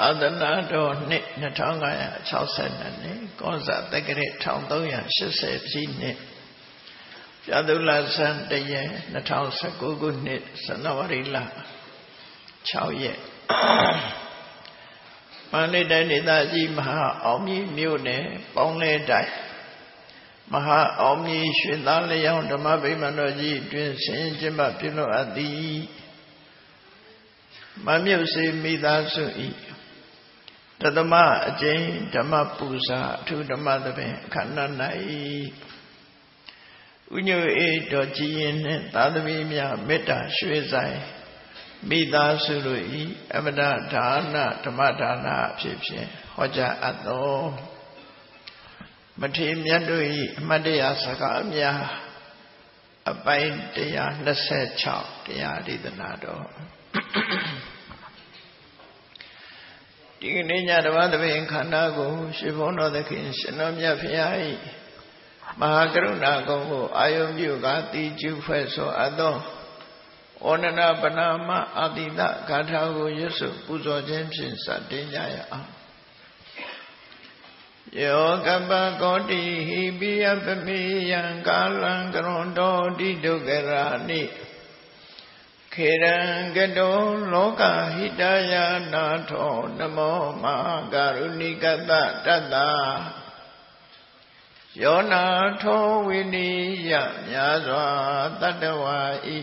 သာသနာတော်နှစ်2562နှစ်ကောဇာတက္ကရာ1380ပြည့်နှစ်ပြသုလဆန်တရေ2019ခုနှစ်ဇန်နဝါရီလ6ရက်မန္တလေးတိုင်းဒေသကြီးမဟာအောင်မြမြို့နယ်ပေါင်းလဲတိုင်းမဟာအောင်မြရွှေသားလျောင်းဓမ္မဗိမာန်တော်ကြီးတွင်ဆင်ကျင်းပပြုလုပ်အပ်သည်မမြုပ်စေမိသားစု၏ တသမအကျဉ်ဓမ္မပူဇာအထုဓမ္မသဖြင့်ခန္ဓာ၌ဥညွေတော်ကြည်ရင်နှင့်သာသမီများမေတ္တာရွှေဆိုင်မိသားစုတို့ဤအမတဒါနဓမ္မဒါနအဖြစ်ဖြင့်ဟောကြားအပ်သောမထေမြတ်တို့ဤအမတ်တရားစကားများအပိုင်း126တရားဒေသနာတော် ဒီကနေ့ညတပတ်သဘင်ခန္ဓာကိုရှင်ဘုန်းတော်သခင်ရှင်တော်မြတ်ဖရာ၏မဟာကရုဏာကုံကိုအာယုံပြုကတိကျုဖွဲ့ဆိုအပ်သောဩနနာပနာမအာတိတဂါထာကိုရွတ်ဆိုပူဇော်ခြင်းဖြင့်စတင်ကြရအောင်ယောကပကောတိဟိပိယပမေယံကာလံကရွန်တော်တိဒုက္ခရာနိ ခေရံကတောလောကဟိတယနာထောနမောမဟာကရုဏိကတတတ္တယောနာထောဝိနိယမြာစွာတတ္တဝါဤ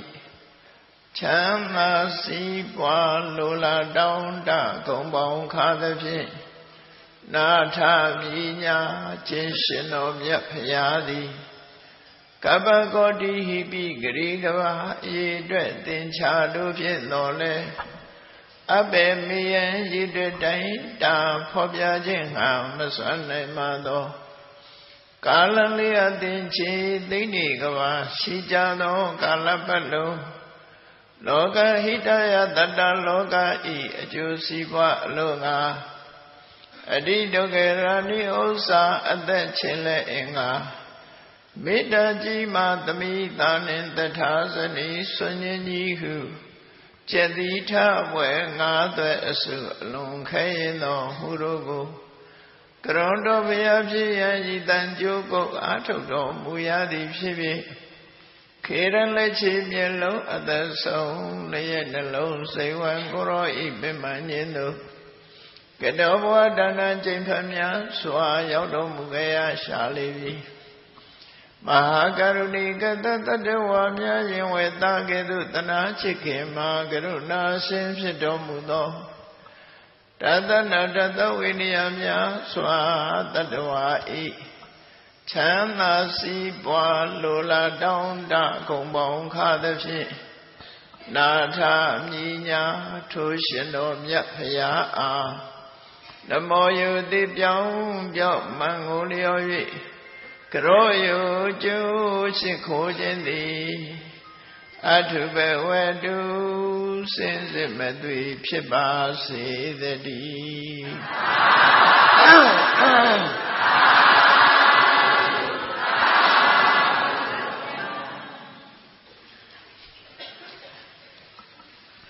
ချမ်းသာစီးပွားလိုလားတောင်းတဂုံပေါင်းခါသဖြင့်နာထမိညာခြင်းရှင်တော်မြတ်ဖရာသည် ကပ္ပကောတိဟိပိဂရိကဘာအေအတွက်သင်္ချာတို့ဖြင့်တော်လဲအဘေမေယံရည်တွေ့တိုင်းတာဖော်ပြခြင်းဟာမစွမ်းနိုင်မှသောကာလလေးအသင်ချေသိနေကဘာရှိကြသောကာလပတ်လုံးလောကဟိတယတတ္တလောကဤအကျိုးစီးပွားအလို့ငါအတိဒုက္ခရာနိဥ္စာအသက်ချင်းလဲအင်္ဂါ မေတ္တာကြီးမှသမိသာနှင့်တထာဇနီဆွညင်ကြီးဟုကျက်တိထဘွယ်ငါးသွဲအစုအလုံးခဲရင်သောဟူတို့ကိုကရုဏတော်ဘုရားဖြစ်ရန်ဤတန်ကြိုးကုတ်အာထုတ်တော်မူရသည်ဖြစ်ဖြစ်ခေရန်လက်ချေမျက်လုံးအသက်ဆုံးလျက်နှလုံးစိတ်ဝံကိုရောဤပင်မညင်းတို့ကတောဘဝဒါနကျင့်ဖျများစွာရောက်တော်မူကြရရှာလေပြီ မဟာကရုဏီကတတတဝါများရင်ဝေတာကဲ့သို့တနာချစ်ခင်မှာကရုဏာရှင်ဖြစ်တော်မူသောတသနာတသဝိနည်းများစွာတတဝါဤချမ်းသာစီးပွားလိုလားတောင်းတကုံပေါင်းခါသဖြင့်နာထမြညာထိုးရှင်တော်မြတ်ဖရာအားနမောယုတိပြောင်းပြောင်းမန်ကိုလျော်၍ ကရောယုကျိုးရှိခိုးခြင်းသည်အထုဘဝတုစင်စစ်မသွေဖြစ်ပါစေတည်း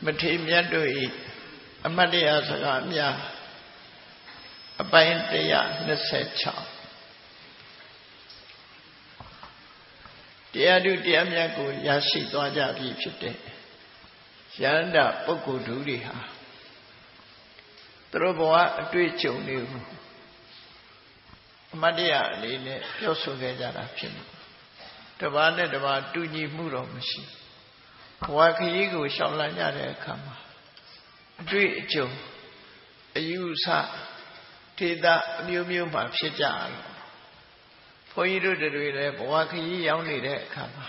မထေမြတ်တို့၏အမတ်တရားစကားများအပိုင်း126 တရားဓုတရားမြတ်ကိုရရှိသွားကြပြီဖြစ်တဲ့ရဟန္တာပုဂ္ဂိုလ်တို့တွေဟာသူတို့ဘဝအတွေ့အကြုံတွေကိုအမတ်တရားအနေနဲ့ပြောဆိုခဲ့ကြတာဖြစ်တယ်။တပါးနဲ့တပါးတူညီမှုတော့မရှိဘဝခရီးကိုရှောင်လန်းကြတဲ့အခါမှာအတွေ့အကြုံအယူဆထေသအမျိုးမျိုးမှဖြစ်ကြတယ် ဘုန်းကြီးတို့တွေလည်းဘဝခရီးရောက်နေတဲ့အခါမှာ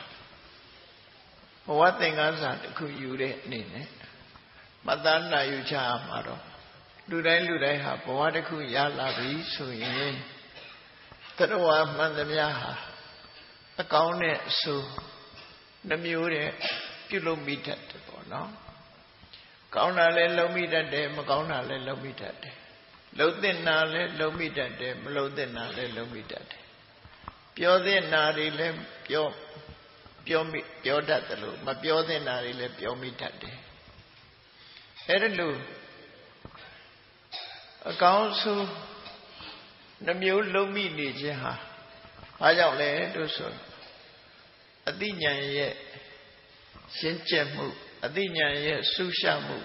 ဘဝသင်္ကန်းစာတစ်ခုယူတဲ့အနေနဲ့မတန်းနာယူချမှာတော့လူတိုင်းလူတိုင်းဟာဘဝတစ်ခုရလာပြီဆိုရင်တရဝမှန်သမျှဟာအကောင်းနဲ့အဆိုးနှမျိုးတဲ့ပြုလုပ်မိတတ်တယ်ပေါ့နော်ကောင်းတာလည်းလုံးမိတတ်တယ်မကောင်းတာလည်းလုံးမိတတ်တယ်လုံးသင့်တာလည်းလုံးမိတတ်တယ်မလုံးသင့်တာလည်းလုံးမိတတ်တယ် ပြောသင့်တာတွေလည်းပြောပြောမိပြောတတ်တယ်လို့မပြောသင့်တာတွေလည်းပြောမိတတ်တယ်အဲ့ဒါလို့အကောင်းဆုံးနှမျိုးလုံးမိနေခြင်းဟာဘာကြောင့်လဲလို့ဆိုအတိညာရဲ့ရှင်းကျက်မှုအတိညာရဲ့ဆူရှမှု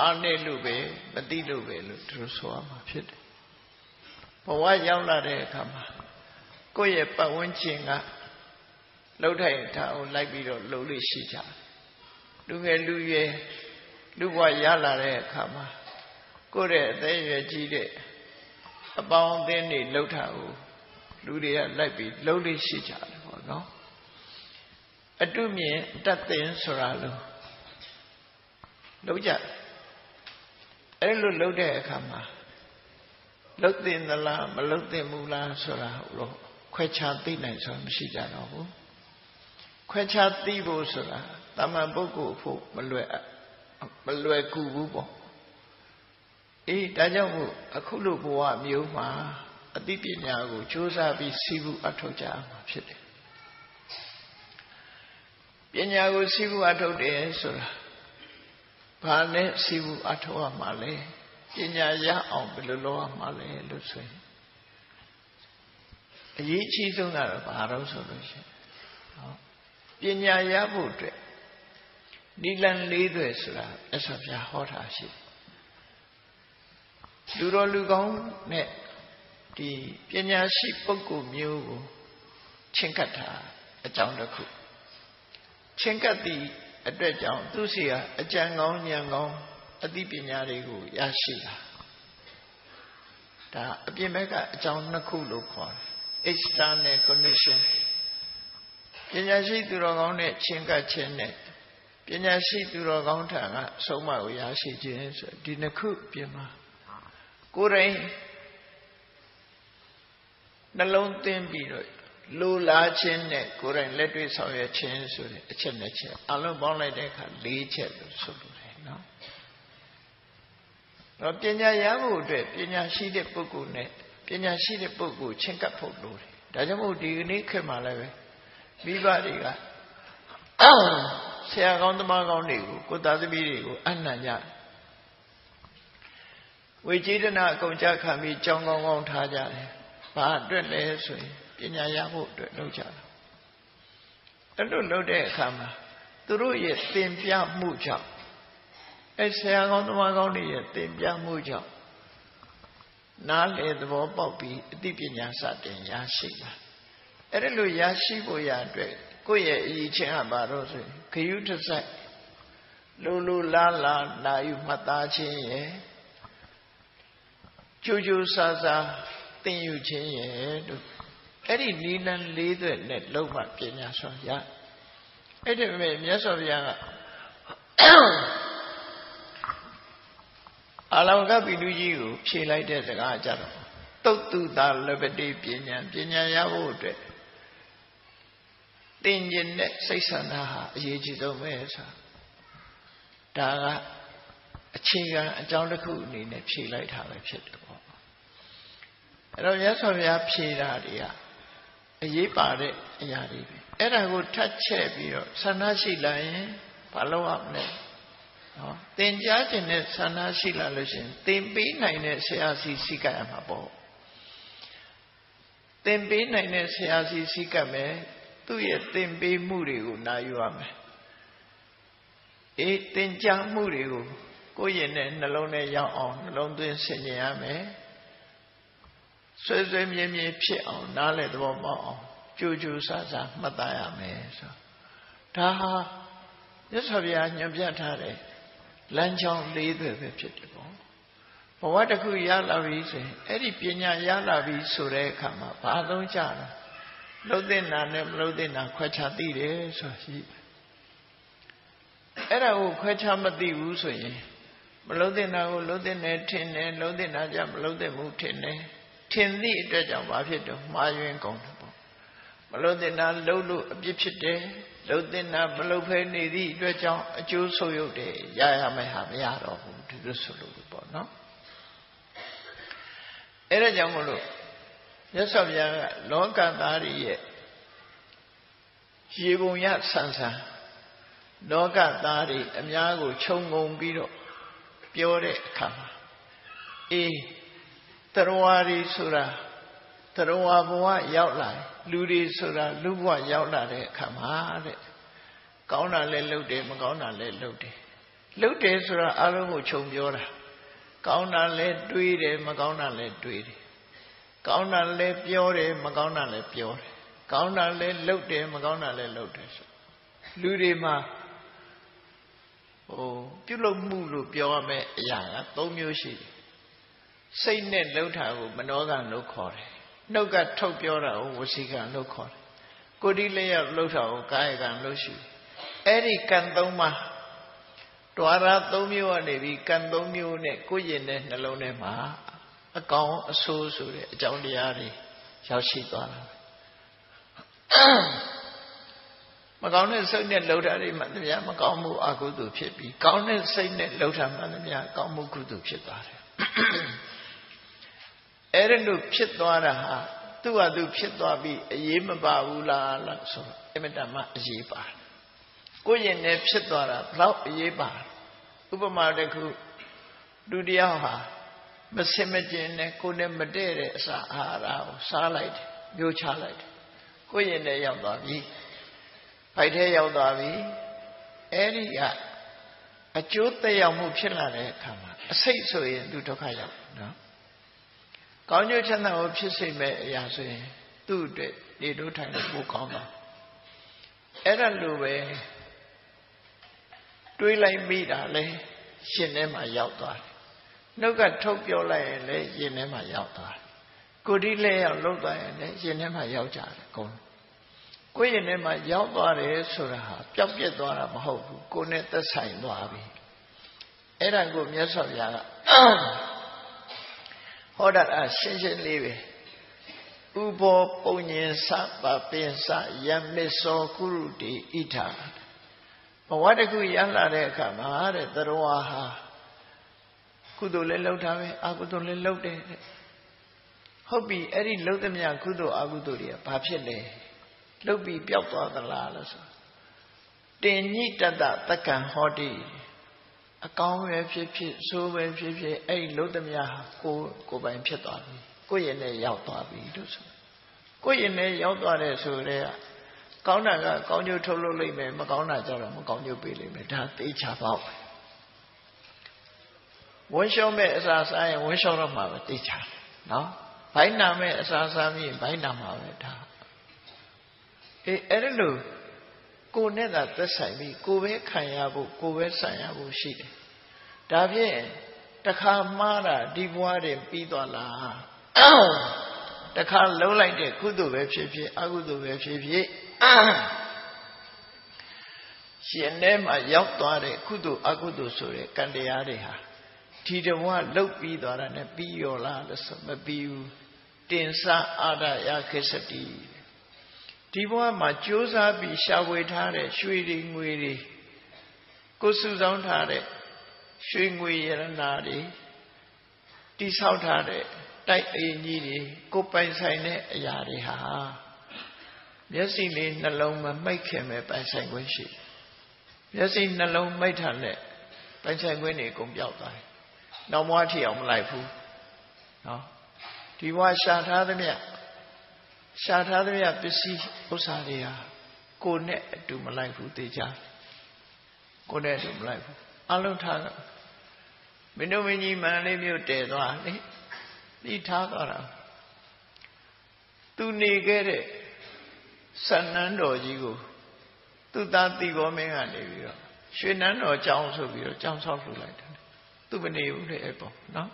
အားနည်းလို့ပဲမသိလို့ပဲလို့သူတို့ဆိုရမှာဖြစ်တယ်ဘဝရောက်လာတဲ့အခါမှာ ကိုယ့်ရဲ့ပတ်ဝန်းကျင်ကလှုပ်ထိုင်ထားအောင်လိုက်ပြီးတော့လှုပ်လို့ရှိကြလူငယ်လူရွယ်လူဘဝရလာတဲ့အခါမှာကိုယ့်ရဲ့အသက်အရွယ်ကြီးတဲ့အပေါင်းအသင်းတွေလှုပ်ထားကိုလူတွေကလိုက်ပြီးလှုပ်လို့ရှိကြတယ်ပေါ့နော်အတုမြင်တတ်သိင်ဆိုတာလို့လှုပ်ကြအဲ့လိုလှုပ်တဲ့အခါမှာလှုပ်တင်သလားမလှုပ်တင်ဘူးလားဆိုတာလို့ ခွဲခြားသိနိုင်ဆိုတာမရှိကြတော့ဘူးခွဲခြားသိဖို့ဆိုတာတာမန်ပုဂ္ဂိုလ်ဖို့မလွယ်မလွယ်ကူဘူးပေါ့အေးဒါကြောင့်မို့အခုလိုဘဝမျိုးမှာအသိပညာကိုစ조사ပြီးစီးပူအထောက်ကြမှာဖြစ်တယ်ပညာကိုစီးပူအထောက်တယ်ဆိုတာဘာနဲ့စီးပူအထောက်ရမှာလဲပညာရအောင်ဘယ်လိုလုပ်ရမှာလဲလို့ဆိုရင် အရေးအကြီးဆုံးကတော့ဘာလို့ဆိုလို့ရှိရင်ပညာရဖို့အတွက်နိလန်လေးတွေဆိုတာအဆောပြဟောတာရှိလူတော်လူကောင်းနဲ့ဒီပညာရှိပုဂ္ဂိုလ်မျိုးကိုချင်းကပ်တာအကြောင်းတစ်ခုချင်းကပ်သည့်အတွက်ကြောင့်သူစီကအကြံကောင်းဉာဏ်ကောင်းအသိပညာတွေကိုရရှိတာဒါအပြင်ဘက်ကအကြောင်းနှစ်ခုလို့ခေါ်တယ် external condition ပညာရှိသူတော်ကောင်းနဲ့ချင်းကပ်ခြင်းနဲ့ပညာရှိသူတော်ကောင်းထံကဆုံးမကိုရရှိခြင်းဆိုဒီနှစ်ခုပြင်မှာကိုယ်တိုင်နှလုံးသွင်းပြီးတော့လိုလားခြင်းနဲ့ကိုယ်တိုင်လက်တွေ့ဆောင်ရွက်ခြင်းဆိုတဲ့အချက်နဲ့ချက်အလုံးပေါင်းလိုက်တဲ့အခါ၄ချက်လို့ဆိုလိုတယ်နော်။တော့ပညာရဖို့အတွက်ပညာရှိတဲ့ပုဂ္ဂိုလ်နဲ့ ပညာရှိတဲ့ပုဂ္ဂိုလ်ချင်းကပ်ဖို့လိုတယ်။ဒါကြောင့်မို့ဒီကနေ့ခေတ်မှာလည်းပဲမိဘတွေကဆရာကောင်းသမားကောင်းတွေကိုကိုသားသမီးတွေကိုအနှံ့ကြဝေကျေတနာအကုန်ကြခံပြီးကြောင်းကောင်းကောင်းထားကြတယ်ဘာအတွက်လဲဆိုရင်ပညာရဖို့အတွက်လုပ်ကြတာအဲ့လိုလုပ်တဲ့အခါမှာသူတို့ရဲ့သင်ပြမှုကြောင့်အဲဆရာကောင်းသမားကောင်းတွေရဲ့သင်ပြမှုကြောင့် နားလေသဘောပေါက်ပြီးအသိပညာစတင်ရရှိလာအဲ့ဒါလိုရရှိဖို့ရအတွက်ကိုယ့်ရဲ့အရေးချင်းကဘာလို့ဆိုရင်ခရုတစိုက်လူလူလာလာနာယူမှတ်သားခြင်းရဲ့ကြိုးကြိုးစားစားသင်ယူခြင်းရဲ့တို့အဲ့ဒီနီလန်လေးသွဲ့နဲ့လုံးဝပညာစွာရအဲ့ဒီမဲ့မြတ်စွာဘုရားက အာလောကပိလူကြီးကိုဖြေလိုက်တဲ့စကားကြတော့တုတ်တုတာလပတိပညာပညာရဖို့အတွက်သင်ကျင်တဲ့စိတ်ဆန္ဒဟာအရေးကြီးဆုံးပဲဆိုတာဒါကအခြေခံအကြောင်းတစ်ခုအနေနဲ့ဖြေလိုက်တာပဲဖြစ်တယ်ပေါ့အဲ့တော့ရသော်ဘုရားဖြေတာတွေကအရေးပါတဲ့အရာတွေပဲအဲ့ဒါကိုထပ်ချက်ပြီးတော့ဆန္ဒရှိလာရင်ဘာလုပ်ရမလဲ နော်သင်ကြားခြင်းနဲ့ဆန္ဒရှိလာလို့ရှင်သင်ပေးနိုင်တဲ့ဆရာစီစီကရမှာပေါ့သင်ပေးနိုင်တဲ့ဆရာစီစီကမယ်သူ့ရဲ့သင်ပေးမှုတွေကိုနာယူရမယ်အေးသင်ကြားမှုတွေကိုကိုယ့်ရင်နဲ့နှလုံးထဲရောက်အောင်နှလုံးသွင်းဆင်ခြင်ရမယ်ဆွဲဆွဲမြဲမြဲဖြစ်အောင်နားလည်သဘောပေါက်အောင်ကြိုးကြိုးစားစားမှတ်သားရမယ်ဆိုဒါဟာမြတ်စွာဘုရားညွှန်ပြထားတဲ့ လမ်းကြောင်းလေးတွေပဲဖြစ်တယ်ပေါ့ဘဝတစ်ခုရလာပြီဆိုရင်အဲ့ဒီပညာရလာပြီဆိုတဲ့အခါမှာဘာသုံးကြလဲလှုပ်တဲ့နာနဲ့မလှုပ်တဲ့နာခွဲခြားသိတယ်ဆိုရှိအဲ့ဒါကိုခွဲခြားမသိဘူးဆိုရင်မလှုပ်တဲ့နာကိုလှုပ်တဲ့နယ်ထင်တယ်လှုပ်တဲ့နာကြမလှုပ်တဲ့မှုထင်တယ်ထင်သည့်အတွက်ကြောင့်ဘာဖြစ်တော့မှားယွင်းကုန်တယ်ပေါ့မလှုပ်တဲ့နာလှုပ်လို့အပြစ်ဖြစ်တယ် လှုပ်တဲ့နာမလှုပ်ဖဲနေသည့်အတွက်ကြောင့်အကျိုးဆုပ်ယုတ်တယ်ရရမယ်ဟာမရတော့ဘူးဒီလိုဆိုလို့ပေါ့နော်အဲ့ဒါကြောင့်မလို့မြတ်စွာဘုရားကလောကသားတွေရဲ့ရေပုံရဆန်ဆန်လောကသားတွေအများကိုခြုံငုံပြီးတော့ပြောတဲ့အခါမှာအေးတရဝါရီဆိုတာတရဝါဘဝရောက်လာ လူတွေဆိုတာလူဘဝရောက်လာတဲ့အခါမှာတဲ့ကောင်းတာလည်းလုပ်တယ်မကောင်းတာလည်းလုပ်တယ်လုပ်တယ်ဆိုတာအလုံးကိုခြုံပြောတာကောင်းတာလည်းတွေးတယ်မကောင်းတာလည်းတွေးတယ်ကောင်းတာလည်းပြောတယ်မကောင်းတာလည်းပြောတယ်ကောင်းတာလည်းလုပ်တယ်မကောင်းတာလည်းလုပ်တယ်ဆိုလူတွေမှာဟိုပြုလုပ်မှုလို့ပြောရမယ့်အရာက၃မျိုးရှိတယ်စိတ်နဲ့လှုပ်တာကိုမနောကလို့ခေါ်တယ် နှုတ်ကထုတ်ပြောတာကိုဝစီကလို့ခေါ်တယ်ကိုယ်ဒီလျက်လှုပ်တာကိုကာယကလို့ရှိအဲ့ဒီကံ၃ပါးတွာရ၃မျိုးကနေပြီးကံ၃မျိုးနဲ့ကိုယ်ရင်တဲ့နှလုံးထဲမှာအကောင်အဆိုးဆိုတဲ့အကြောင်းတရားတွေရောက်ရှိသွားတာမကောင်းတဲ့စိတ်နဲ့လှုပ်တာတွေမှန်သမျှမကောင်းမှုအကုသိုလ်ဖြစ်ပြီးကောင်းတဲ့စိတ်နဲ့လှုပ်တာမှန်သမျှကောင်းမှုကုသိုလ်ဖြစ်သွားတယ် အဲ့ဒါလို့ဖြစ်သွားတာဟာသူ့ဟာသူဖြစ်သွားပြီးအရေးမပါဘူးလားလို့ဆိုတော့အမတမအရေးပါတယ်ကိုယ့်ရင်နဲ့ဖြစ်သွားတာဘလောက်အရေးပါဥပမာတစ်ခုလူတယောက်ဟာမစင်မကျင်နဲ့ကိုယ်နဲ့မတည့်တဲ့အစာအာဟာရကိုစားလိုက်တယ်မျိုးချလိုက်တယ်ကိုယ့်ရင်နဲ့ရောက်သွားပြီဖိုက်ထဲရောက်သွားပြီအဲ့ဒီကအကျိုးသက်ရောက်မှုဖြစ်လာတဲ့အခါမှာအစိတ်ဆိုရင်သူဒုက္ခရောက်နော် ကောင်းကျိုးချမ်းသာကိုဖြစ်စေမဲ့အရာဆိုရင်သူ့အတွက်နေတို့ထိုင်လို့ပိုကောင်းတာအဲ့ဒါလိုပဲတွေးလိုက်မိတာလဲရှင်ထဲမှာရောက်သွားတယ်နှုတ်ကထုတ်ပြောလိုက်ရင်လည်းရင်ထဲမှာရောက်သွားတယ်ကိုယ်ဒီလဲရောက်လှုပ်သွားရင်လည်းရင်ထဲမှာရောက်ကြတယ်အကုန်ကိုယ်ရင်ထဲမှာရောက်သွားတယ်ဆိုတာဟာပျောက်ပြက်သွားတာမဟုတ်ဘူးကိုယ်နဲ့သက်ဆိုင်သွားပြီအဲ့ဒါကိုမြတ်စွာဘုရားက ဟောတာရှင်းရှင်းလေးပဲဥဘောပုံညင်စပပင်စယမစ္စောကုရုတိဣထာဘဝတခုရလာတဲ့အခါမှာတဲ့သရဝါဟာကုသိုလ်လည်းလုပ်တာပဲအကုသိုလ်လည်းလုပ်တယ်တဲ့ဟုတ်ပြီအဲ့ဒီလုပ်သမျှကုသိုလ်အကုသိုလ်တွေကဘာဖြစ်လဲလုပ်ပြီးပျောက်သွားသလားလို့ဆိုတင်ညိတတတက္ကံဟောတိ အကောင်းပဲဖြစ်ဖြစ်ဆိုးပဲဖြစ်ဖြစ်အဲ့ဒီလုပ်သမျှဟာကိုကိုပိုင်ဖြစ်သွားပြီကိုယ့်ရဲ့နဲ့ရောက်သွားပြီလို့ဆိုကိုယ့်ရဲ့နဲ့ရောက်သွားတဲ့ဆိုတဲ့ကောင်းတာကကောင်းကျိုးထုတ်လုပ်လိမ့်မယ်မကောင်းတာကြတော့မကောင်းကျိုးပေးလိမ့်မယ်ဒါသေချာပေါ့ဝန်းရှောင်းမဲ့အစာစားရင်ဝန်းရှောင်းတော့မှာပဲသေချာနော်ဘိုင်းနာမဲ့အစာစားပြီးဘိုင်းနာမှာပဲဒါအေးအဲ့ဒါလို့ ကိုနဲ့သာသက်ဆိုင်ပြီးကိုပဲခံရဖို့ကိုပဲဆိုင်ရဖို့ရှိတယ်ဒါဖြင့်တခါမှားတာဒီဘွားတွေပြီးသွားလားတခါလုံးလိုက်တဲ့ကုသိုလ်ပဲဖြစ်ဖြစ်အကုသိုလ်ပဲဖြစ်ဖြစ်ရှင်ထဲမှာရောက်သွားတဲ့ကုသိုလ်အကုသိုလ်ဆိုတဲ့ကံတရားတွေဟာဒီတဘဝလုတ်ပြီးသွားတာနဲ့ပြီးရောလားလို့ဆိုမပြီးဘူးတင်စအာရယခိစတိ ဒီဘဝမှာကြိုးစားပြီးရှာဖွေထားတဲ့ရွှေတွေငွေတွေကိုစုဆောင်းထားတဲ့ရွှေငွေရတနာတွေတိဆောက်ထားတဲ့တိုက်အိမ်ကြီးတွေကိုပိုင်ဆိုင်တဲ့အရာတွေဟာမျက်စိလေးနှလုံးမမိတ်ခင်ပဲပိုင်ဆိုင်ခွင့်ရှိမျက်စိနှလုံးမိတ်ထားတဲ့ပိုင်ဆိုင်ခွင့်တွေအကုန်ပြောက်သွားတယ်နောက်ဘဝထီအောင်မလိုက်ဘူးနော်ဒီဘဝရှာထားသမျှ ရှာထားသမျှပစ္စည်းဥစ္စာတွေဟာကိုယ်နဲ့အတူမလိုက်ဘူးသိကြကိုယ်နဲ့အတူမလိုက်ဘူးအလုံးထားတော့မင်းတို့မင်းကြီးမန္တလေးမြို့တည်သွားလေပြီးထားသွားတာသူနေခဲ့တဲ့ဆန္နန်းတော်ကြီးကိုသူသားတိဘောမင်းကနေပြီးတော့ရွှေနန်းတော်ကျောင်းဆိုပြီးတော့ကျောင်းဆောက်လှူလိုက်တယ်သူမနေဘူးလေအဲ့ပေါ့နော်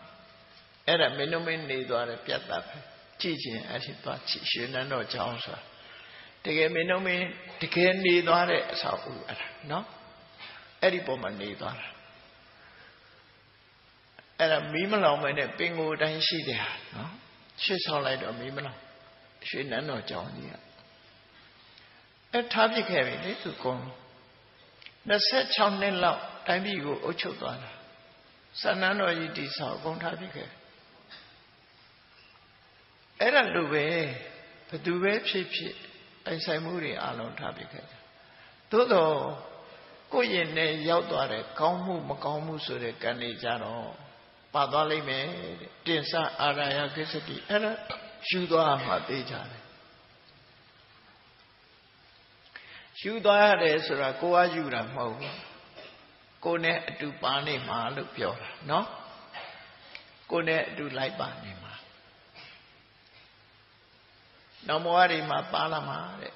အဲ့ဒါမင်းတို့မင်းနေသွားတယ်ပြတ်တာပဲ ကြည့်ချင်းအဲ့ဒီသွားကြည့်ရွှေနန်းတော်ကျောင်းဆိုတာတကယ်မင်းတို့မင်းတကယ်နေသွားတဲ့အဆောက်အဦအဲ့ဒါနော်အဲ့ဒီပုံမှာနေသွားတာအဲ့ဒါမီးမလောင်မနဲ့ပင်ကိုယ်တိုင်းရှိတယ်ဟာနော်ရှေ့ဆောင်လိုက်တော့မီးမလောင်ရွှေနန်းတော်ကျောင်းကြီးကအဲ့ထားပြစ်ခဲ့ပြီလေသူကုန်း26နှစ်လောက်တိုင်းပြည်ကိုအုပ်ချုပ်သွားတာစန္နန်းတော်ကြီးတိဆောက်ကုန်းထားပြစ်ခဲ့ အဲ့ဒါလိုပဲဘသူပဲဖြစ်ဖြစ်ပိုင်ဆိုင်မှုတွေအလုံးထားပြစ်ခဲ့သို့တော့ကိုယ့်ရင်နဲ့ရောက်သွားတဲ့ကောင်းမှုမကောင်းမှုဆိုတဲ့ကံတွေကြတော့ပါသွားလိမ့်မယ်တဲ့တင်္စအာရယကိစ္စတိအဲ့ဒါယူသွားမှသိကြတယ်ယူသွားရတယ်ဆိုတာကိုကယူတာမဟုတ်ဘူးကိုနဲ့အတူပါနေမှာလို့ပြောတာနော်ကိုနဲ့အတူလိုက်ပါနေမှာ နောက်ဘဝတွေမှာပါလာမှာတဲ့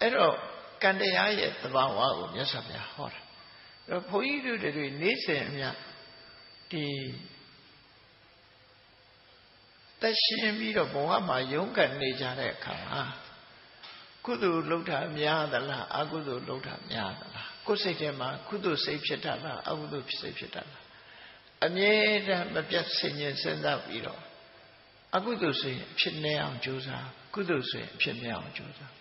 အဲ့တော့ကံတရားရဲ့သဘာဝကိုမြတ်စွာဘုရားဟောတာအဲ့တော့ဘုန်းကြီးတို့တွေနေ့စဉ်အမြဒီတက်ရှင်ပြီးတော့ဘဝမှာရုန်းကန်နေကြတဲ့အခါမှာကုသိုလ်လုပ်တာများသလားအကုသိုလ်လုပ်တာများသလားကိုယ်စိတ်ထဲမှာကုသိုလ်စိတ်ဖြစ်တာလားအကုသိုလ်စိတ်ဖြစ်တာလားအမြဲတမ်းမပြတ်ဆင်ញင်စဉ်းစားပြီးတော့ အကုသိုလ်စိတ်ဖြစ်နေအောင်ကြိုးစားကုသိုလ်စိတ်ဖြစ်နေအောင်ကြိုးစား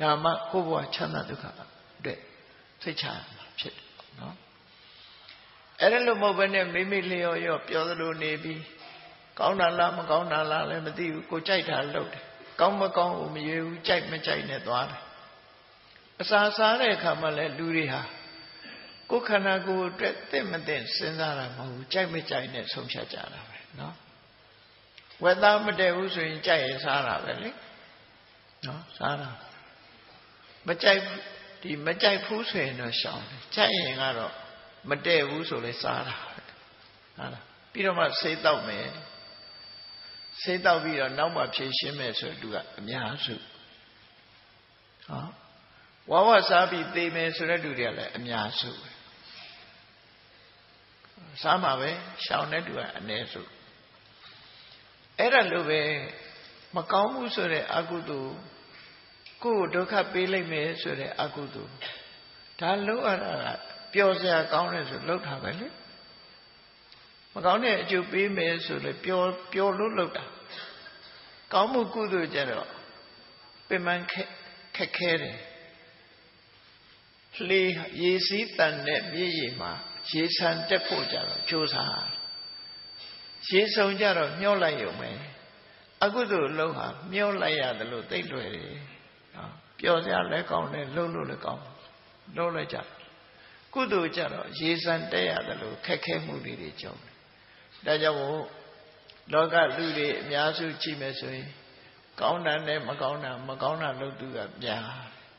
ဒါမှကိုယ့်ဘဝချမ်းသာဒုက္ခအတွက်စိတ်ချမှာဖြစ်တယ်နော်အဲ့ဒါလို့မဟုတ်ဘဲနဲ့မိမိလျော်ရော့ပြောသလိုနေပြီးကောင်းတာလားမကောင်းတာလားလည်းမသိဘူးကိုကြိုက်တာလုပ်တယ်ကောင်းမကောင်းကိုမရွေးဘူးကြိုက်မကြိုက်နဲ့သွားတယ်အစာစားတဲ့အခါမှာလည်းလူတွေဟာကိုယ်ခန္ဓာကိုယ်အတွက်သိမသိစဉ်းစားတာမဟုတ်ဘူးကြိုက်မကြိုက်နဲ့ဆုံးဖြတ်ကြတာပဲနော် ဝက်သားမတည့်ဘူးဆိုရင်ကြိုက်ရင်စားတာပဲလေနော်စားတာမကြိုက်ဒီမကြိုက်ဘူးဆိုရင်တော့ရှောင်တယ်ကြိုက်ရင်ကတော့မတည့်ဘူးဆိုလဲစားတာဟုတ်လားပြီးတော့မှစိတ်တောက်မယ်စိတ်တောက်ပြီးတော့နောက်မှဖြည့်ရှင်းမယ်ဆိုသူကအများစုဟောဝါဝစားပြီးသေမယ်ဆိုတဲ့လူတွေကလည်းအများစုပဲစားမှာပဲရှောင်တဲ့သူကအနည်းစု အဲ့ဒါလိုပဲမကောင်းဘူးဆိုတဲ့အကုသိုလ်ကိုယ်ဒုက္ခပေးလိုက်မယ်ဆိုတဲ့အကုသိုလ်ဒါလုံးရတာပျော်စရာကောင်းတယ်ဆိုလှုပ်တာပဲလေမကောင်းတဲ့အကျိုးပေးမယ်ဆိုလေပျော်ပျော်လို့လှုပ်တာကောင်းမှုကုသိုလ်ကြတော့ပင်မခက်ခက်ခဲတယ်လှေရေစည်းတန်တဲ့မြည်ရည်မှာရေဆန်တက်ဖို့ကြတော့ကြိုးစား ရေဆုံကြတော့မျောလိုက်ရုံပဲအကုသိုလ်လုံးဟာမျောလိုက်ရတယ်လို့သိလွယ်တယ်နော်ပျော်စရာလည်းကောင်းတယ်လှုပ်လို့လည်းကောင်းလှုပ်လိုက်ကြကုသိုလ်ကြတော့ရေဆန်တက်ရတယ်လို့ခက်ခဲမှုတွေတွေကြုံတယ်ဒါကြောင့်မို့လောကလူတွေအများစုကြည့်မယ်ဆိုရင်ကောင်းတာနဲ့မကောင်းတာမကောင်းတာလုပ်သူကများ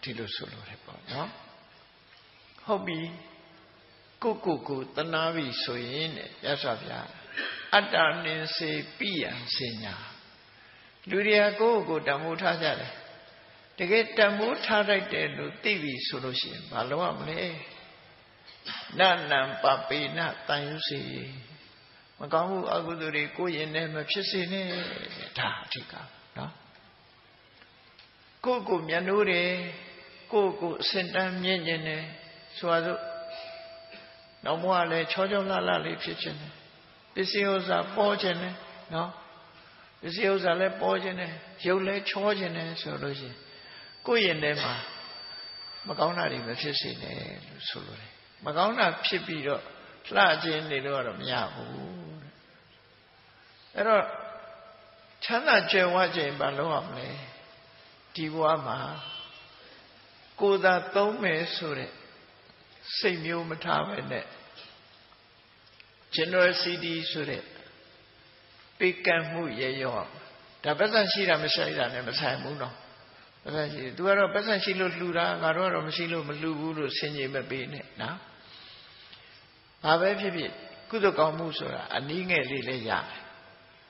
ဒီလိုဆိုလို့ရပေါ့နော်ဟုတ်ပြီကိုကိုကိုတနာပြီဆိုရင်တဲ့ရသော်ဗျာ အတ္တနင်စေပိယံစင်ညာလူတွေကကိုယ့်ကိုတမိုးထားကြတယ်တကယ်တမိုးထားလိုက်တယ်လို့သိပြီဆိုလို့ရှိရင်ဘာလုပ်ရမလဲနနံပပေနတန်ယူစီမကောင်းမှုအကုသိုလ်တွေကိုယ်ရင်နဲ့မဖြစ်စေနဲ့ဒါအထက်ကနော်ကိုယ့်ကိုမျက်နှိုးတယ်ကိုယ့်ကိုအစင်တန်းမြင့်ကျင်တယ်ဆိုရစို့နောက်ဘဝလည်းချောချောလှလှလေးဖြစ်ခြင်းတယ် ပစ္စည်းဥစ္စာပေါ်ခြင်းတယ်နော်ပစ္စည်းဥစ္စာလည်းပေါ်ခြင်းတယ်ရုပ်လည်းချောခြင်းတယ်ဆိုလို့ရှိရင်ကိုယ့်ရင်ထဲမှာမကောင်းတာတွေမဖြစ်စေနဲ့လို့ဆိုလိုတယ်မကောင်းတာဖြစ်ပြီးတော့လှခြင်းနေလို့ကတော့မရဘူးအဲ့တော့ချမ်းသာကြွယ်ဝခြင်းဘာလို့ရမလဲဒီဘဝမှာကိုယ်သာသုံးမယ်ဆိုတဲ့စိတ်မျိုးမထားပဲနဲ့ generosity ဆိုတဲ့ပေးကမ်းမှုရရောဒါပတ်စံရှိတာမရှိတာနဲ့မဆိုင်ဘူးတော့ပတ်စံရှိတယ်သူကတော့ပတ်စံရှိလို့လှူတာငါတို့ကတော့မရှိလို့မလှူဘူးလို့ဆင်ញင်မပေးနဲ့နော်ဘာပဲဖြစ်ဖြစ်ကုသိုလ်ကောင်းမှုဆိုတာအနည်းငယ်လေးလည်းရတယ်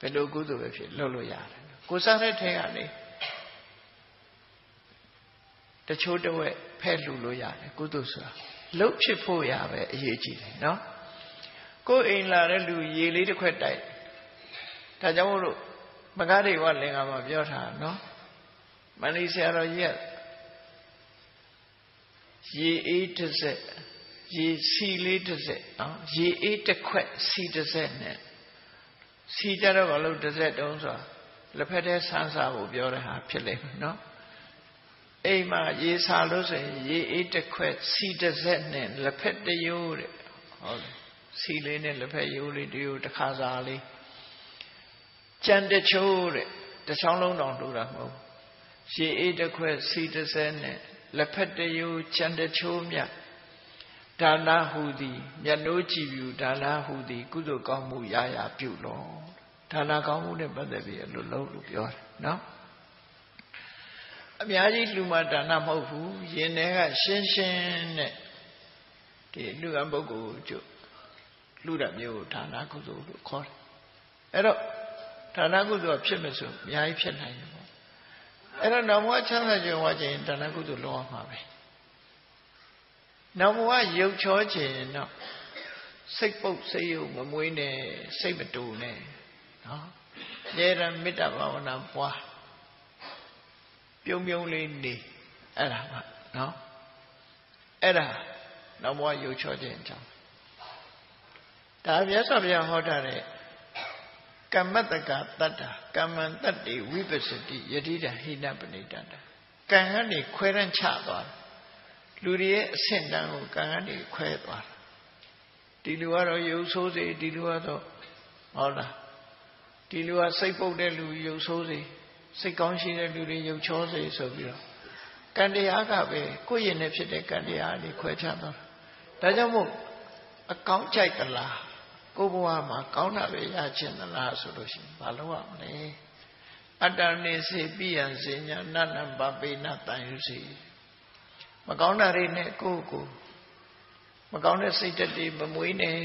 ဘယ်လိုကုသိုလ်ပဲဖြစ်လုပ်လို့ရတယ်ကိုစားတဲ့ထဲကနေတချို့တဝက်ဖဲ့လှူလို့ရတယ်ကုသိုလ်ဆိုတာလှုပ်ဖြစ်ဖို့ရပဲအရေးကြီးတယ်နော် ကိုယ်အိမ်လာတဲ့လူရေလေးတစ်ခွက်တိုက်ဒါကြောင့်မို့လို့မကားတွေဝလင်္ကာမှာပြောထားနော်မန္တလေးဆရာတော်ကြီးကရေအေးတစ်စက်ရေစီလေးတစ်စက်နော်ရေအေးတစ်ခွက်စီတစ်စက်နဲ့စီကြတော့ဘာလို့တစ်စက်တုံးဆိုလက်ဖက်ထဲဆန်းစားဖို့ပြောတဲ့ဟာဖြစ်လိမ့်မယ်နော်အိမ်မှာရေစာလို့ဆိုရင်ရေအေးတစ်ခွက်စီတစ်စက်နဲ့လက်ဖက်တရိုးတဲ့ဟုတ်တယ် စီလေးနဲ့လက်ဖက်ရိုးလေးတရိုးတစ်ခါစားလေးကြံတချိုးတဲ့တစ်ချောင်းလုံးတောင်တူတာမဟုတ်ရေအေးတစ်ခွက်စီတစ်စက်နဲ့လက်ဖက်တရိုးကြံတချိုးမြတ်တဒါနဟူသည်မျက်နှိုးကြည့်ပြုဒါနဟူသည် ကုသိုလ်ကောင်းမှုရရပြုလောဒါနကောင်းမှုနဲ့ပတ်သက်ပြီးအလိုလုံးလို့ပြောတယ်နော်အများကြီးလူမဒါနမဟုတ်ဘူးယင်ထဲကရှင်းရှင်းနဲ့ဒီလူအပုဂ္ဂိုလ်ကျ လူရမျိုးဒါနကုသိုလ်လို့ခေါ်တယ်အဲ့တော့ဒါနကုသိုလ်ဖြစ်မယ်ဆိုအများကြီးဖြစ်နိုင်တယ်ပေါ့အဲ့တော့နောက်ဘဝချမ်းသာကြွယ်ဝခြင်းဒါနကုသိုလ်လုံးဝမှာပဲနောက်ဘဝရုပ်ချောခြင်းတော့စိတ်ပုတ်စိတ်ယုံမမွေးနဲ့စိတ်မတူနဲ့နော်ဉာဏ်ရမေတ္တာဘာဝနာပွားပြုံးပြုံးလေးနေအဲ့ဒါပါနော်အဲ့ဒါနောက်ဘဝရုပ်ချောခြင်းအကြောင်း ဒါမြတ်စွာဘုရားဟောတာတဲ့ကမ္မတကတတ္တာကမ္မံတတ္တိဝိပစ္စတိယတိတဟိနပဏိတန္တကံကနေခွဲရန်ချသွားတယ်လူတွေရဲ့အဆင့်တန်းကိုကံကနေခွဲသွားတယ်ဒီလူကတော့ရုပ်ဆိုးစေဒီလူကတော့ဟုတ်လားဒီလူကစိတ်ပုတ်တဲ့လူရုပ်ဆိုးစေစိတ်ကောင်းရှိတဲ့လူတွေရုပ်ချောစေဆိုပြီးတော့ကံတရားကပဲကိုယ့်ရင်နဲ့ဖြစ်တဲ့ကံတရားလေးခွဲခြားသွားတာဒါကြောင့်မို့အကောင်းကြိုက်သလား ကိုဘဝမှာကောင်းတာပဲရချင်သလားဆိုလို့ရှိရင်မလုပ်ရမလဲအတ္တနေစေပိယံစဉ္ညာနနံပပိနတန်ယူစီမကောင်းတာတွေနဲ့ကိုယ့်ကိုမကောင်းတဲ့စိတ်တွေမမွေးနဲ့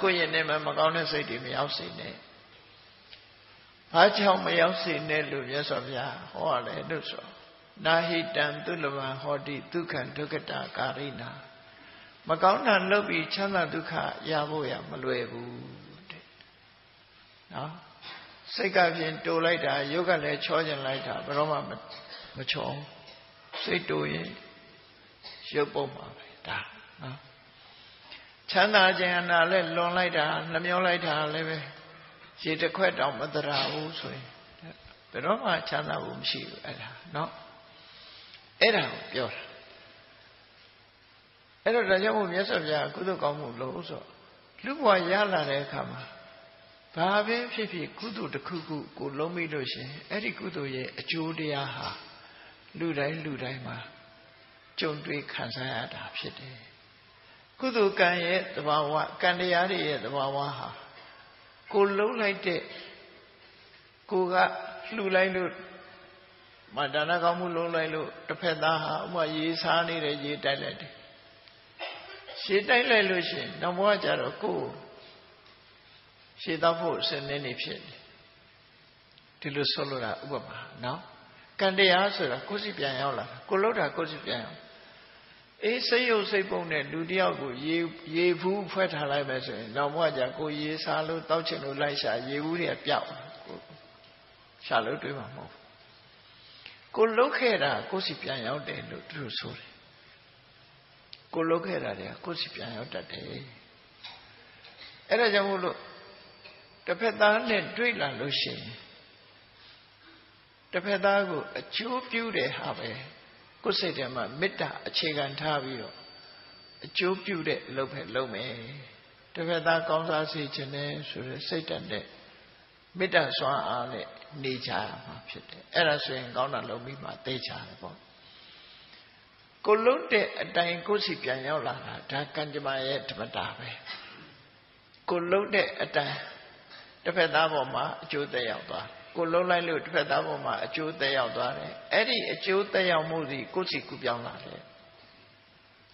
ကိုယ့်ရဲ့နဲ့မကောင်းတဲ့စိတ်တွေမရောက်စေနဲ့ဘာကြောင့်မရောက်စေနဲ့လို့မြတ်စွာဘုရားဟောရတယ်လို့ဆိုနာဟိတံသူလဗံဟောတိဒုက္ခံဒုက္ကတာကာရိနာ မကောင်းတာလုပ်ပြီးချမ်းသာဒုက္ခရဖို့ရမလွယ်ဘူးတဲ့နော်စိတ်ကဖြင့်တိုးလိုက်တာရုပ်ကလည်းချောကျင်လိုက်တာဘယ်တော့မှမချောစိတ်တိုးရင်ရုပ်ပုံပါပဲဒါနော်ချမ်းသာခြင်းအနာလည်းလွန်လိုက်တာနှမျောလိုက်တာလည်းပဲရေတစ်ခွက်တောင်မတရာဘူးဆိုရင်ဘယ်တော့မှချမ်းသာဖို့မရှိဘူးအဲ့ဒါနော်အဲ့ဒါကိုပြောတာ အဲ့တော့ဒါကြောင့်မို့မြတ်စွာဘုရားကုသိုလ်ကောင်းမှုလို့ဆိုလူဘဝရလာတဲ့အခါမှာဘာပဲဖြစ်ဖြစ်ကုသိုလ်တစ်ခုခုကိုလုံးမိလို့ရှင်အဲ့ဒီကုသိုလ်ရဲ့အကျိုးတရားဟာလူတိုင်းလူတိုင်းမှာကြုံတွေ့ခံစားရတာဖြစ်တယ်ကုသိုလ်ကံရဲ့သဘာဝကံတရားတွေရဲ့သဘာဝဟာကိုလုံးလိုက်တဲ့ကိုကလှူလိုက်လို့မဒါနကောင်းမှုလုံးလိုက်လို့တစ်ဖက်သားဟာဥမာရေစားနေတယ်ရေတိုက်လိုက်တယ် ရှည်တိုက်လိုက်လို့ရှိရင်နောက်ဘဝကျတော့ကိုယ်ရှည်တော့ဖို့အစင်းနေနေဖြစ်တယ်ဒီလိုဆိုလိုတာဥပမာနော်ကံတရားဆိုတာကိုယ်စီပြန်ရောက်လာတာကိုလှုပ်တာကိုယ်စီပြန်ရောက်အေးစိတ်ယုတ်စိတ်ပုံနဲ့လူတယောက်ကိုရေရေဘူးဖွဲ့ထားလိုက်မယ်ဆိုရင်နောက်ဘဝကျကိုရေစားလို့တောက်ချင်လို့လိုက်ရှာရေဘူးတွေကပြောက်ကိုရှာလို့တွေးမှာမဟုတ်ကိုလှုပ်ခဲ့တာကိုယ်စီပြန်ရောက်တယ်လို့သူတို့ဆိုတယ် ကိုလုပ်ခဲ့တာတွေကကိုယ်စီပြန်ရောက်တတ်တယ်အဲ့ဒါကြောင့်မို့လို့တစ်ဖက်သားနဲ့တွေ့လာလို့ရှိရင်တစ်ဖက်သားကိုအကျိုးပြုတဲ့ဟာပဲကိုယ်စိတ်ထဲမှာမေတ္တာအခြေခံထားပြီးတော့အကျိုးပြုတဲ့လုပ်ပဲလုပ်မယ်တစ်ဖက်သားကောင်းစားစေခြင်းနဲ့ဆိုရယ်စိတ်တတ်တဲ့မေတ္တာစွမ်းအားနဲ့နေကြရမှာဖြစ်တယ်အဲ့ဒါဆိုရင်ကောင်းတာလုပ်ပြီးမှသိချတယ်ပေါ့ ကိုလွတ်တဲ့အတိုင်းကိုစီပြန်ရောက်လာတာဒါကံကြမ္မာရဲ့ဓမ္မတာပဲကိုလွတ်တဲ့အတိုင်းတစ်ဖက်သားပေါ်မှာအကျိုးသက်ရောက်သွားကိုလုံးလိုက်လို့တစ်ဖက်သားပေါ်မှာအကျိုးသက်ရောက်သွားတယ်အဲ့ဒီအကျိုးသက်ရောက်မှုစီကိုစီကူပြောင်းလာတယ်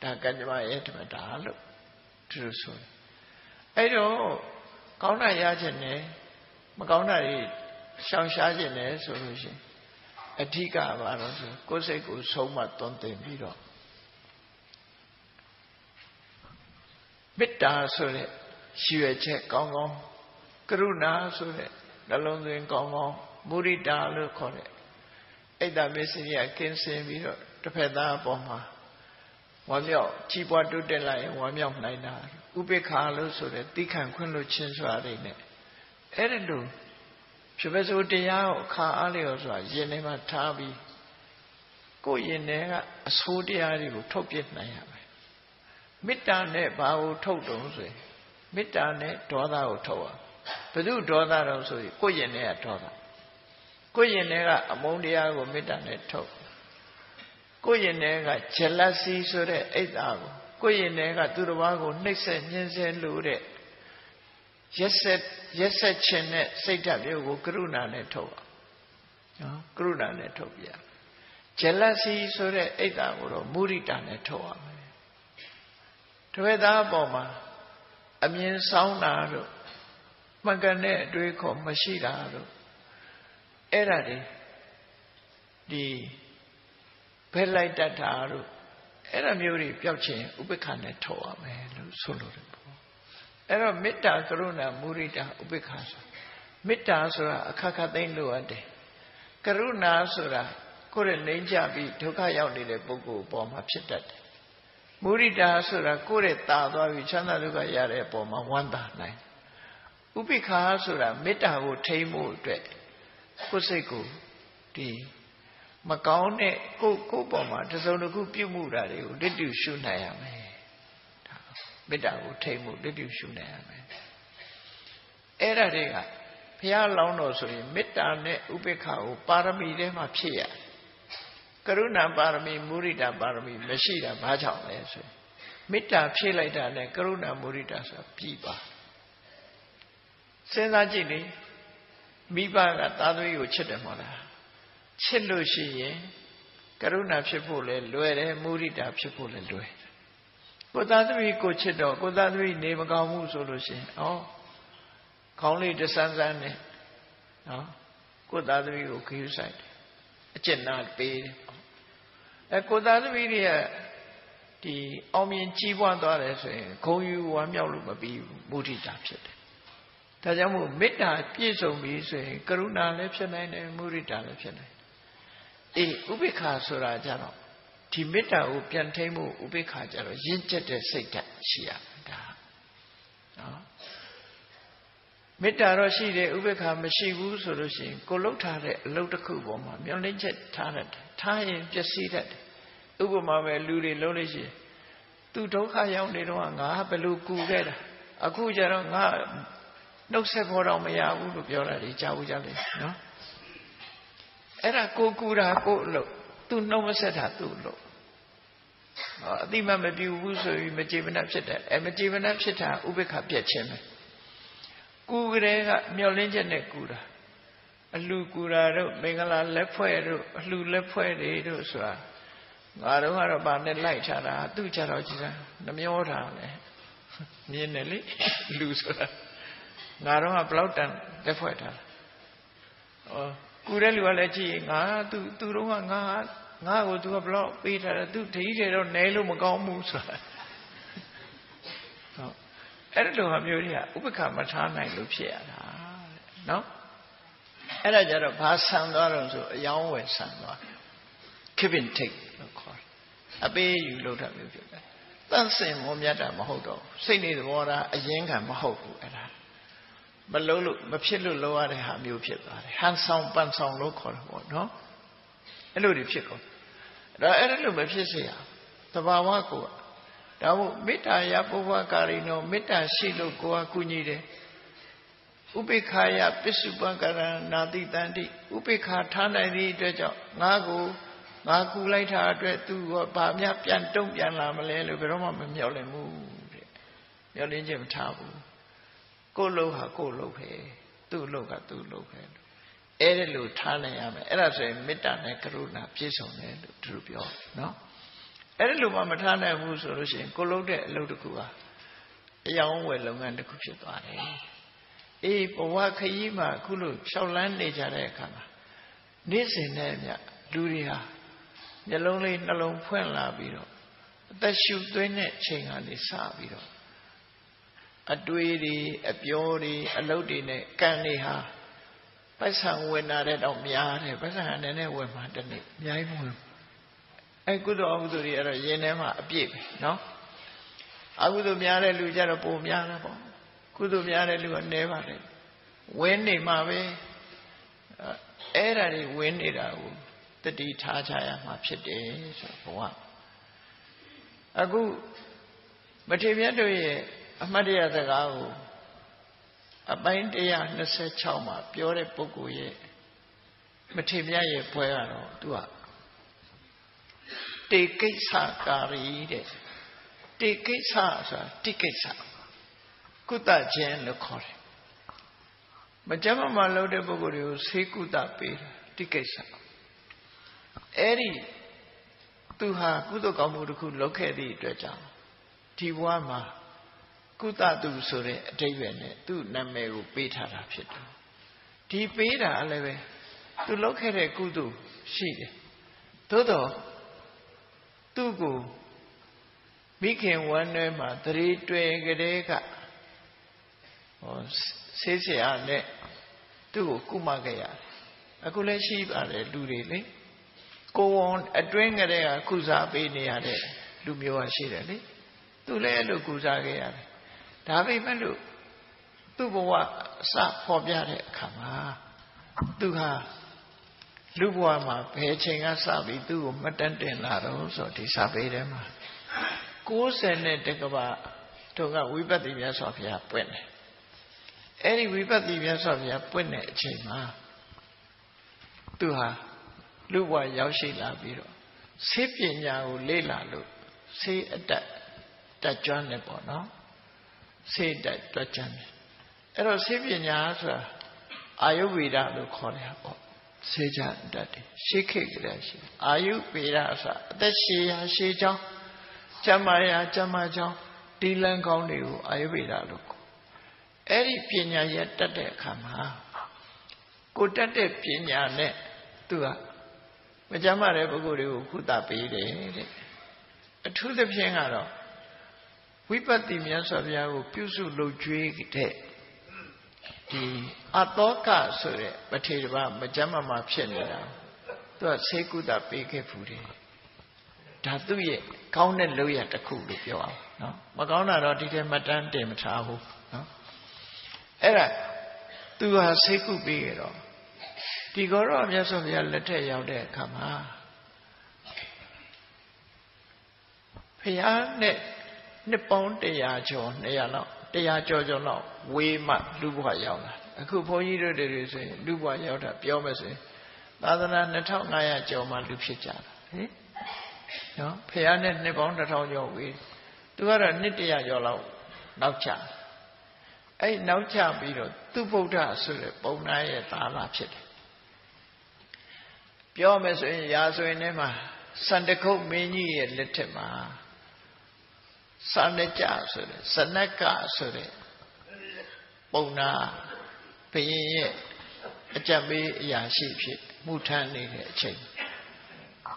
ဒါကံကြမ္မာရဲ့ဓမ္မတာလို့သူတို့ဆိုအဲ့တော့ကောင်းတာရခြင်းနဲ့မကောင်းတာတွေရှောင်ရှားခြင်းနဲ့ဆိုလို့ရှိရင် အဓိကဘာလို့ဆိုကိုယ်စိတ်ကိုဆုံးမသွန်သင်ပြီးတော့မေတ္တာဆိုတဲ့ရည်ရွယ်ချက်ကောင်းကောင်းကရုဏာဆိုတဲ့နှလုံးသွင်းကောင်းကောင်းမုရိတာလို့ခေါ်တဲ့အိတ်တမစ္စရိယကင်းစင်ပြီးတော့တစ်ဖက်သားအပေါ်မှာဝမ်းမြောက်ကြီးပွားတိုးတက်လာရင်ဝမ်းမြောက်နိုင်တာဥပိ္ပခာလို့ဆိုတဲ့တိခံခွင့်လို့ချင်းစွာတွေနဲ့အဲ့ဒီလို ဖြစ်ပစိုးတရားကိုအခါအားလျော်စွာယင်ထဲမှာထားပြီးကိုယ်ယင်ထဲကအဆိုးတရားတွေကိုထုတ်ပြနိုင်ရမယ်မေတ္တာနဲ့ဘာကိုထုတ်တုံးဆိုရင်မေတ္တာနဲ့ဒေါသကိုထုတ်ရဘု து ဒေါသတော့ဆိုရင်ကိုယ်ယင်ထဲကဒေါသကိုယ်ယင်ထဲကအမုန်းတရားကိုမေတ္တာနဲ့ထုတ်ကိုယ်ယင်ထဲက jealousy ဆိုတဲ့အိတ်သားကိုကိုယ့်ရင်ထဲကသူတစ်ပါးကိုနှိပ်စက်ညှင်းဆဲလို့တဲ့ ရက်ဆက်ရက်ဆက်ခြင်းနဲ့စိတ်ဓာတ်မျိုးကိုကရုဏာနဲ့ထုတ်အောင်နော်ကရုဏာနဲ့ထုတ်ပြ jealousy ဆိုတဲ့အိတ်တာကိုတော့မုရိတာနဲ့ထုတ်ရမယ်တပည့်သားအပေါ်မှာအမြင်ဆောင်တာတို့မှန်ကန်တဲ့အတွေးခေါ်မရှိတာတို့အဲ့ဒါတွေဒီဘယ်လိုက်တတ်တာတို့အဲ့ဒါမျိုးတွေပျောက်ခြင်းဥပ္ပခါနဲ့ထုတ်ရမယ်လို့ဆိုလိုတယ်ပေါ့ အဲ့တော့မေတ္တာကရုဏာမုရိတာဥပ္ပခါဆိုမေတ္တာဆိုတာအခက်ခက်သိမ့်လို့ရတယ်ကရုဏာဆိုတာကိုယ်ရဲ့လိမ့်ကြပြီးဒုက္ခရောက်နေတဲ့ပုဂ္ဂိုလ်အပေါ်မှာဖြစ်တတ်တယ်မုရိတာဆိုတာကိုယ့်ရဲ့တာသွားပြီးချမ်းသာဒုက္ခရတဲ့အပေါ်မှာဝမ်းသာနိုင်ဥပိ္ပခာဆိုတာမေတ္တာကိုထိမ့်ဖို့အတွက်ကိုယ်စိတ်ကိုဒီမကောင်းတဲ့ကိုကိုယ့်ပေါ်မှာတစုံတစ်ခုပြုမှုတာတွေကိုတတိရှုနိုင်ရမယ်ဒါ မေတ္တာကိုထိမ့်ဖို့တတိရှုနိုင်ရမယ်အဲ့ဒါတွေကဘုရားလောင်းတော်ဆိုရင်မေတ္တာနဲ့ဥပိ္ပခာကိုပါရမီထဲမှာဖြည့်ရတယ်ကရုဏာပါရမီမုရိဒာပါရမီမရှိတာဘာကြောင့်လဲဆိုရင်မေတ္တာဖြည့်လိုက်တာနဲ့ကရုဏာမုရိဒာဆိုတာပြီးပါစဉ်းစားကြည့်လေမိဘကသားသမီးကိုချစ်တယ်မဟုတ်လားချစ်လို့ရှိရင်ကရုဏာဖြစ်ဖို့လဲလွယ်တယ်မုရိဒာဖြစ်ဖို့လဲလွယ် ကိုသားသမီးကိုချစ်တော့ကိုသားသမီးနေမကောင်းဘူးဆိုလို့ရှိရင်ဩခေါင်းလေးတဆန်းဆန်းနဲ့နော်ကိုသားသမီးကိုခရူးဆိုင်တယ်အကျင့်နာပေးတယ်အဲကိုသားသမီးတွေကဒီအောင်မြင်ကြီးပွားသွားတယ်ဆိုရင်ဂုံယူဝမ်းမြောက်လို့မပြီးဘူးမုဒိတာဖြစ်တယ်ဒါကြောင့်မို့မေတ္တာပြည့်စုံပြီဆိုရင်ကရုဏာလည်းဖြစ်နိုင်တယ်မုဒိတာလည်းဖြစ်နိုင်အေးဥပိ္ပခာဆိုတာကြတော့ ဒီမေတ္တာကိုပြန်ထိန်ဖို့ဥပိ္ပခာကြတော့ရင့်ကျက်တဲ့စိတ်ဓာတ်ရှိရတာနော်မေတ္တာတော့ရှိတယ်ဥပေက္ခမရှိဘူးဆိုလို့ရှိရင်ကိုလှုပ်ထားတဲ့အလုပ်တစ်ခုပေါ်မှာမျောလင့်ချက်ထားရတယ်ထားရင်ပျက်စီးတတ်တယ်ဥပမာပဲလူတွေလုံးလို့ရှိရင်သူဒုက္ခရောက်နေတော့ငါဘယ်လိုကူခဲ့တာအခုကျတော့ငါနှုတ်ဆက်ဖို့တော့မရဘူးလို့ပြောတာဒီကြားဘူးကြားလေနော်အဲ့ဒါကိုကူတာကိုအလုပ်သူနှုတ်မဆက်တာသူ့အလုပ် အတိမမပြူဘူးဆိုပြီးမကြေမနပ်ဖြစ်တယ်အဲမကြေမနပ်ဖြစ်တာဥပေက္ခပြက်ခြင်းပဲကူကလေးကမျောလင်းချက်နဲ့ကူတာအလှကူတာတို့မင်္ဂလာလက်ဖွဲ့တို့အလှလက်ဖွဲ့တွေတို့ဆိုတာငါတို့ကတော့ဗာနဲ့လိုက်ချတာသူ့ကြတော့ကြည်စားနှမျောတာလေမြင်တယ်လေလူဆိုတာငါတော့ကဘလောက်တန်လက်ဖွဲ့ထားဩကူတဲ့လူကလည်းကြည့်ငါသူသူတို့ကငါ ငါ့ကိုသူကဘလောက်ပေးထားတယ်သူတတိတွေတော့နဲလို့မကောင်းဘူးဆိုတာဟုတ်အဲ့လိုဟာမျိုးတွေကဥပ္ပခမထားနိုင်လို့ဖြစ်ရတာနော်အဲ့ဒါကြတော့ဘာဆံသွားတော့ဆိုအယောင်းဝယ်ဆံသွား give and take လို့ခေါ်တယ်အပေးယူလို့တာမျိုးဖြစ်တယ်တန့်စင်မောမြတ်တာမဟုတ်တော့စိတ်နေသဘောထားအရင်ခံမဟုတ်ဘူးအဲ့ဒါမလုံးလို့မဖြစ်လို့လောရတဲ့ဟာမျိုးဖြစ်သွားတယ်ဟန်ဆောင်ပန်ဆောင်လို့ခေါ်တယ်ပေါ့နော်အဲ့လိုတွေဖြစ်ကုန် အဲ့တော့အဲ့လိုမဖြစ်စေရသဘာဝကိုဒါမို့မေတ္တာယပုဗ္ဗကာရိနောမေတ္တာရှိလို့ကိုယ်ကကုညီတယ်ဥပိ္ခာယပစ္စုပန်ကရဏနာတိတန္တိဥပိ္ခာထားနိုင်သည့်အတွက်ကြောင့်ငါကိုငါကူလိုက်တာအတွက်သူကဘာများပြန်တုံ့ပြန်လာမလဲလို့ဘယ်တော့မှမမျှော်လင့်ဘူးတဲ့မျှော်လင့်ချက်မထားဘူးကိုယ်လုံးဟာကိုယ်လုံးပဲသူ့လုံးကသူ့လုံးပဲ အဲ့ဒါလို့ထားနိုင်ရမယ်အဲ့ဒါဆိုရင်မေတ္တာနဲ့ကရုဏာပြည့်စုံတယ်လို့သူတို့ပြောနော်အဲ့ဒီလိုမှမထားနိုင်ဘူးဆိုလို့ရှိရင်ကိုလုံးတဲ့အလုပ်တစ်ခုဟာအယောင်းဝယ်လုပ်ငန်းတစ်ခုဖြစ်သွားတယ်အေးဘဝခရီးမှာအခုလိုဖြောက်လန်းနေကြတဲ့အခါမှာနေ့စဉ်နဲ့အမျှလူတွေဟာမျက်လုံးလေးနှလုံးဖွင့်လာပြီးတော့အသက်ရှူသွင်းတဲ့ချိန်ကနေစပြီးတော့အတွေးတွေအပြောတွေအလုပ်တွေနဲ့ကံတွေဟာ ပိုက်ဆံဝင်လာတဲ့တော့များတယ်ပိုက်ဆံအနေနဲ့ဝင်မှာတနေ့အများကြီးမဝင်အဲကုသိုလ်အကုသိုလ်တွေအဲ့တော့ယင်ထဲမှာအပြည့်ပဲနော်အကုသိုလ်များတဲ့လူကြတော့ပုံများတယ်ပေါ့ကုသိုလ်များတဲ့လူကနည်းပါတယ်ဝင်းနေမှာပဲအဲ့ဒါတွေဝင်းနေတာကိုတတိထားကြရမှာဖြစ်တယ်ဆိုဘဝအခုမထေမြတ်တို့ရဲ့အမှတ်တရစကားကို အပိုင်း126မှာပြောတဲ့ပုဂ္ဂိုလ်ရဲ့မထေမြတ်ရဲ့ဘွဲကတော့သူကတေကိစ္စကာရီတဲ့တိကိစ္စဆိုတာတိကိစ္စကုသခြင်းလို့ခေါ်တယ်မကြမ်းမလုပ်တဲ့ပုဂ္ဂိုလ်တွေကိုဆေးကုသပေးတာတိကိစ္စအဲ့ဒီသူဟာကုသကောင်းမှုတစ်ခုလုပ်ခဲ့သည့်အတွက်ကြောင့်ဒီဘဝမှာ ကုသသူဆိုတဲ့အတိတ်ပဲနဲ့သူ့နာမည်ကိုပေးထားတာဖြစ်တယ်ဒီပေးတာလည်းပဲသူလုပ်ခဲ့တဲ့ကုသိုလ်ရှိတယ်သို့တော့သူ့ကိုမိခင်ဝမ်းထဲမှာတရေတွေ့ကြတဲ့ကဟောဆေးဆရာနဲ့သူ့ကိုကုမခဲ့ရတယ်အခုလည်းရှိပါတယ်လူတွေလေကိုဝန်အတွင်းကလေးကကုစားပေးနေရတဲ့လူမျိုးကရှိတယ်လေသူလည်းအဲ့လိုကုစားခဲ့ရတယ် ဒါပေမဲ့လို့သူ့ဘဝအစဖော်ပြတဲ့အခါမှာသူဟာလူဘဝမှာဘယ်ချိန်ကစပြီးသူ့ကိုမတန်တင်လာတော့ဆိုဒီစာပေထဲမှာ60နဲ့တကဘာတို့ကဝိပဿနာမြတ်စွာဘုရားပွင့်တယ်အဲ့ဒီဝိပဿနာမြတ်စွာဘုရားပွင့်တဲ့အချိန်မှာသူဟာလူဘဝရောက်ရှိလာပြီးတော့ဆေးပညာကိုလေ့လာလို့ဆေးအတက်တက်ကြွနေပေါ့နော် ဆေးတက်တွက်ကြတယ်အဲ့တော့ဆေးပညာဆိုတာအာယုဝေဒလို့ခေါ်တယ်ပေါ့ဆေးကြတတ်တယ်ရှေးခေတ်ကလေးရှိအာယုဝေဒဆိုတာအသက်ရှည်ရာရှည်ချောင်းကျမ်းမာရာကျမ်းမာချောင်းဒီလန်းကောင်းတွေကိုအာယုဝေဒလို့ခေါ်အဲ့ဒီပညာရတတ်တဲ့အခါမှာကိုတတ်တဲ့ပညာနဲ့သူကမကြမ်းမာတဲ့ပုဂ္ဂိုလ်တွေကိုခုသပေးတယ်တဲ့အထူးသဖြင့်ကတော့ ဝိပဿနာမြတ်စွာဘုရားကိုပြုစုလုပ်ကြွေးတဲ့ဒီအတောကဆိုတဲ့ပထေတပါမကြမ်းမမှာဖြစ်နေတာသူကဆေးကုသပေးခဲ့ဖူးတယ်ဒါသူ့ရဲ့ကောင်းတဲ့လုပ်ရတစ်ခုလို့ပြောအောင်နော်မကောင်းတာတော့ဒီထဲမတန်းတင်မထားဘူးနော်အဲ့ဒါသူဟာဆေးကုပေးရတော့ဒီကောရောမြတ်စွာဘုရားလက်ထက်ရောက်တဲ့အခါမှာဘုရားနဲ့ နှစ်ပေါင်း100ကျော်200လောက်100ကျော်ကျော်လောက်ဝေးမှလူဘဝရောက်လာအခုဘုန်းကြီးတို့တွေဆိုရင်လူဘဝရောက်တာပြောမယ်ဆိုရင်သာသနာ2500ကျော်မှလူဖြစ်ကြတာဟင်နော်ဖះနဲ့နှစ်ပေါင်း1000ကျော်ဝေးသူကတော့နှစ်100ကျော်လောက်နောက်ချအဲ့နောက်ချပြီးတော့သူဗုဒ္ဓဆိုတဲ့ပုံနာရဲ့သာလာဖြစ်တယ်ပြောမယ်ဆိုရင်ရာဆိုရင်ထဲမှာစန္ဒကုတ်မင်းကြီးရဲ့လက်ထက်မှာ စန္ဒကြဆိုတဲ့စနကဆိုတဲ့ပုံနာဘယင်ရဲ့အကြံပေးအရာရှိဖြစ်မှုထမ်းနေတဲ့အချိန်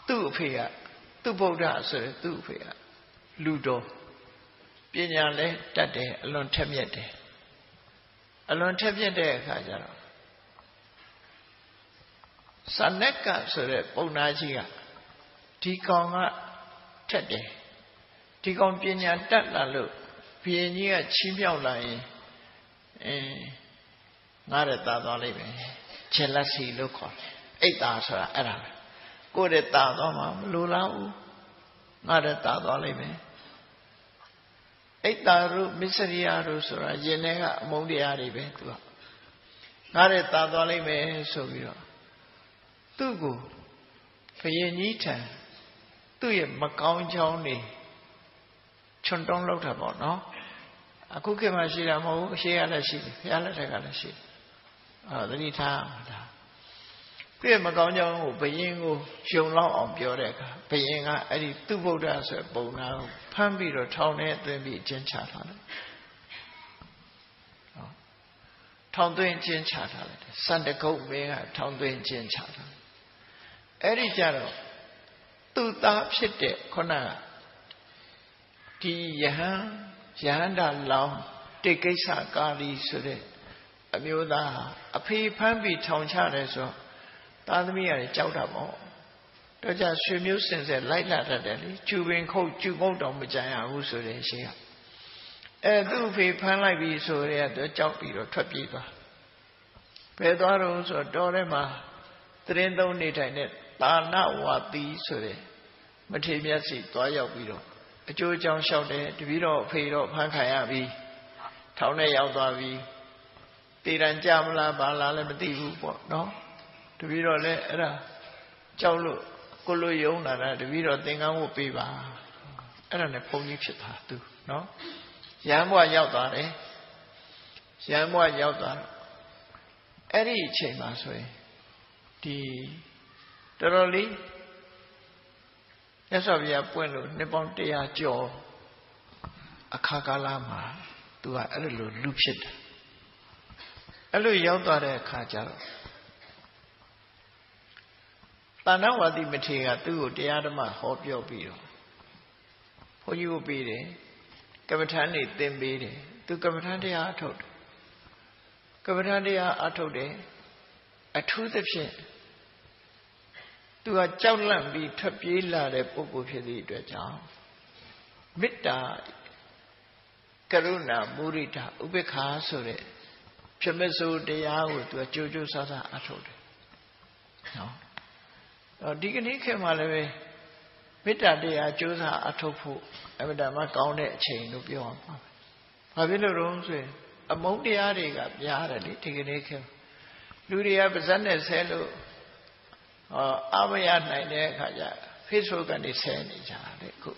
သူ့အဖေကသူ့ဗုဒ္ဓဆိုတဲ့သူ့အဖေကလူတော်ပညာလဲတတ်တယ်အလွန်ထက်မြက်တယ်အလွန်ထက်မြက်တဲ့အခါကျတော့စနက်ကဆိုတဲ့ပုံနာကြီးကဒီကောင်ကထက်တယ် ဒီကောင်ပညာတတ်လာလို့ဘုရင်ကြီးကချီးမြှောက်လာရင်အင်းငါတဲ့ตาသွားလိုက်ပဲခြေလက်စီလို့ခေါ်တယ်အိတ်ตาဆိုတာအဲ့ဒါပဲကိုယ့်တဲ့ตาသွားမှာမလိုလားဘူးငါတဲ့ตาသွားလိုက်ပဲအိတ်ตาတို့မစ္စရိယတို့ဆိုတာယင်ထဲကအမုန်းတရားတွေပဲသူကငါတဲ့ตาသွားလိုက်မယ်ဆိုပြီးတော့သူ့ကိုဘုရင်ကြီးထံသူ့ရဲ့မကောင်းချောင်းနေ ချွန်တုံးလောက်တာပေါ့နော်အခုခေတ်မှာရှိတာမဟုတ်ဘူးအရှိရလည်းရှိတယ်ဘုရားလက်ထက်ကလည်းရှိတယ်အဲသတိထားဒါသူ့ရဲ့မကောင်းကြောင်းကိုဘယင်ကိုယုံလောက်အောင်ပြောတဲ့အခါဘယင်ကအဲ့ဒီသူ့ဗုဒ္ဓဆိုပုံနာကိုဖမ်းပြီးတော့ထောင်ထဲအတွင်းပြီးအကျဉ်းချထားတယ်ထောင်သွင်းကျင်းချထားတယ်စန္ဒကုတ်မင်းကထောင်သွင်းကျင်းချထားတယ်အဲ့ဒီကြတော့သူ့သားဖြစ်တဲ့ခုနက ဒီယဟန်ယဟန္တာလောင်းတိတ်ကိစ္စကာလီဆိုတဲ့အမျိုးသားဟာအဖေဖမ်းပြီးထောင်ချတယ်ဆိုသားသမီးရတယ်ကြောက်တာပေါ့တော့ကြဆွေမျိုးစင်ဆက်လိုက်လာတတ်တယ်လေကျူပင်ခုတ်ကျူကုတ်တော့မကြံရဘူးဆိုတဲ့ရှင်းကအဲသူ့အဖေဖမ်းလိုက်ပြီဆိုရဲတော့ကြောက်ပြီးတော့ထွက်ပြေးသွားဘယ်သွားတော့ဆိုတော့တော်ထဲမှာသတင်းသုံးနေထိုင်တဲ့တာဏဝါတိဆိုတဲ့မထေမြတ်စီသွားရောက်ပြီးတော့ အကျိုးအကြောင်းလျှောက်တယ်တပည့်တော်အဖေတော့ဖမ်းခံရပြီထောင်ထဲရောက်သွားပြီတည်ရန်ကြမလားဘာလားလည်းမသိဘူးပေါ့နော်တပည့်တော်လည်းအဲ့ဒါကြောက်လို့ကိုလိုယုံလာတာတပည့်တော်သင်္ကန်းဝတ်ပေးပါအဲ့ဒါနဲ့ဘုန်းကြီးဖြစ်သွားသူနော်ရဟန်းဘဝရောက်သွားတယ်ရဟန်းဘဝရောက်သွားတော့အဲ့ဒီအချိန်မှာဆိုရင်ဒီတော်တော်လေး မြတ်စွာဘုရားပွင့်လို့နှစ်ပေါင်း100ကျော်အခါကာလမှာသူကအဲ့လိုလူဖြစ်တယ်အဲ့လိုရောက်သွားတဲ့အခါကျတော့တဏ္ဍဝါတိမထေရကသူ့ကိုတရားဓမ္မဟောပြောပြီးတော့ဘုန်းကြီးကိုပြီးတယ်ကမ္မထာနေသင်ပေးတယ်သူကမ္မထာတရားအထုတ်တယ်ကမ္မထာတရားအထုတ်တယ်အထူးသဖြင့် သူကကြောက်လန့်ပြီးထွက်ပြေးလာတဲ့ပုဂ္ဂိုလ်ဖြစ်သည့်အတွက်ကြောင့်မေတ္တာကရုဏာမုရိဒဥပေက္ခာဆိုတဲ့ပြမစိုးတရားကိုသူကကြိုးကြိုးဆဆအထုတ်တယ်နော်အော်ဒီကနေ့ခေတ်မှာလည်းပဲမေတ္တာတရားကြိုးစားအထုတ်ဖို့အမှန်တမ်းကောင်းတဲ့အချိန်လို့ပြောအောင်ပါဘာဖြစ်လို့လဲဆိုရင်အမုန်းတရားတွေကများတယ်လေဒီကနေ့ခေတ်လူတွေကပါဇက်နဲ့ဆဲလို့ဟော အမရနိုင်တဲ့အခါကျ Facebook ကနေဆဲနေကြတယ်ခု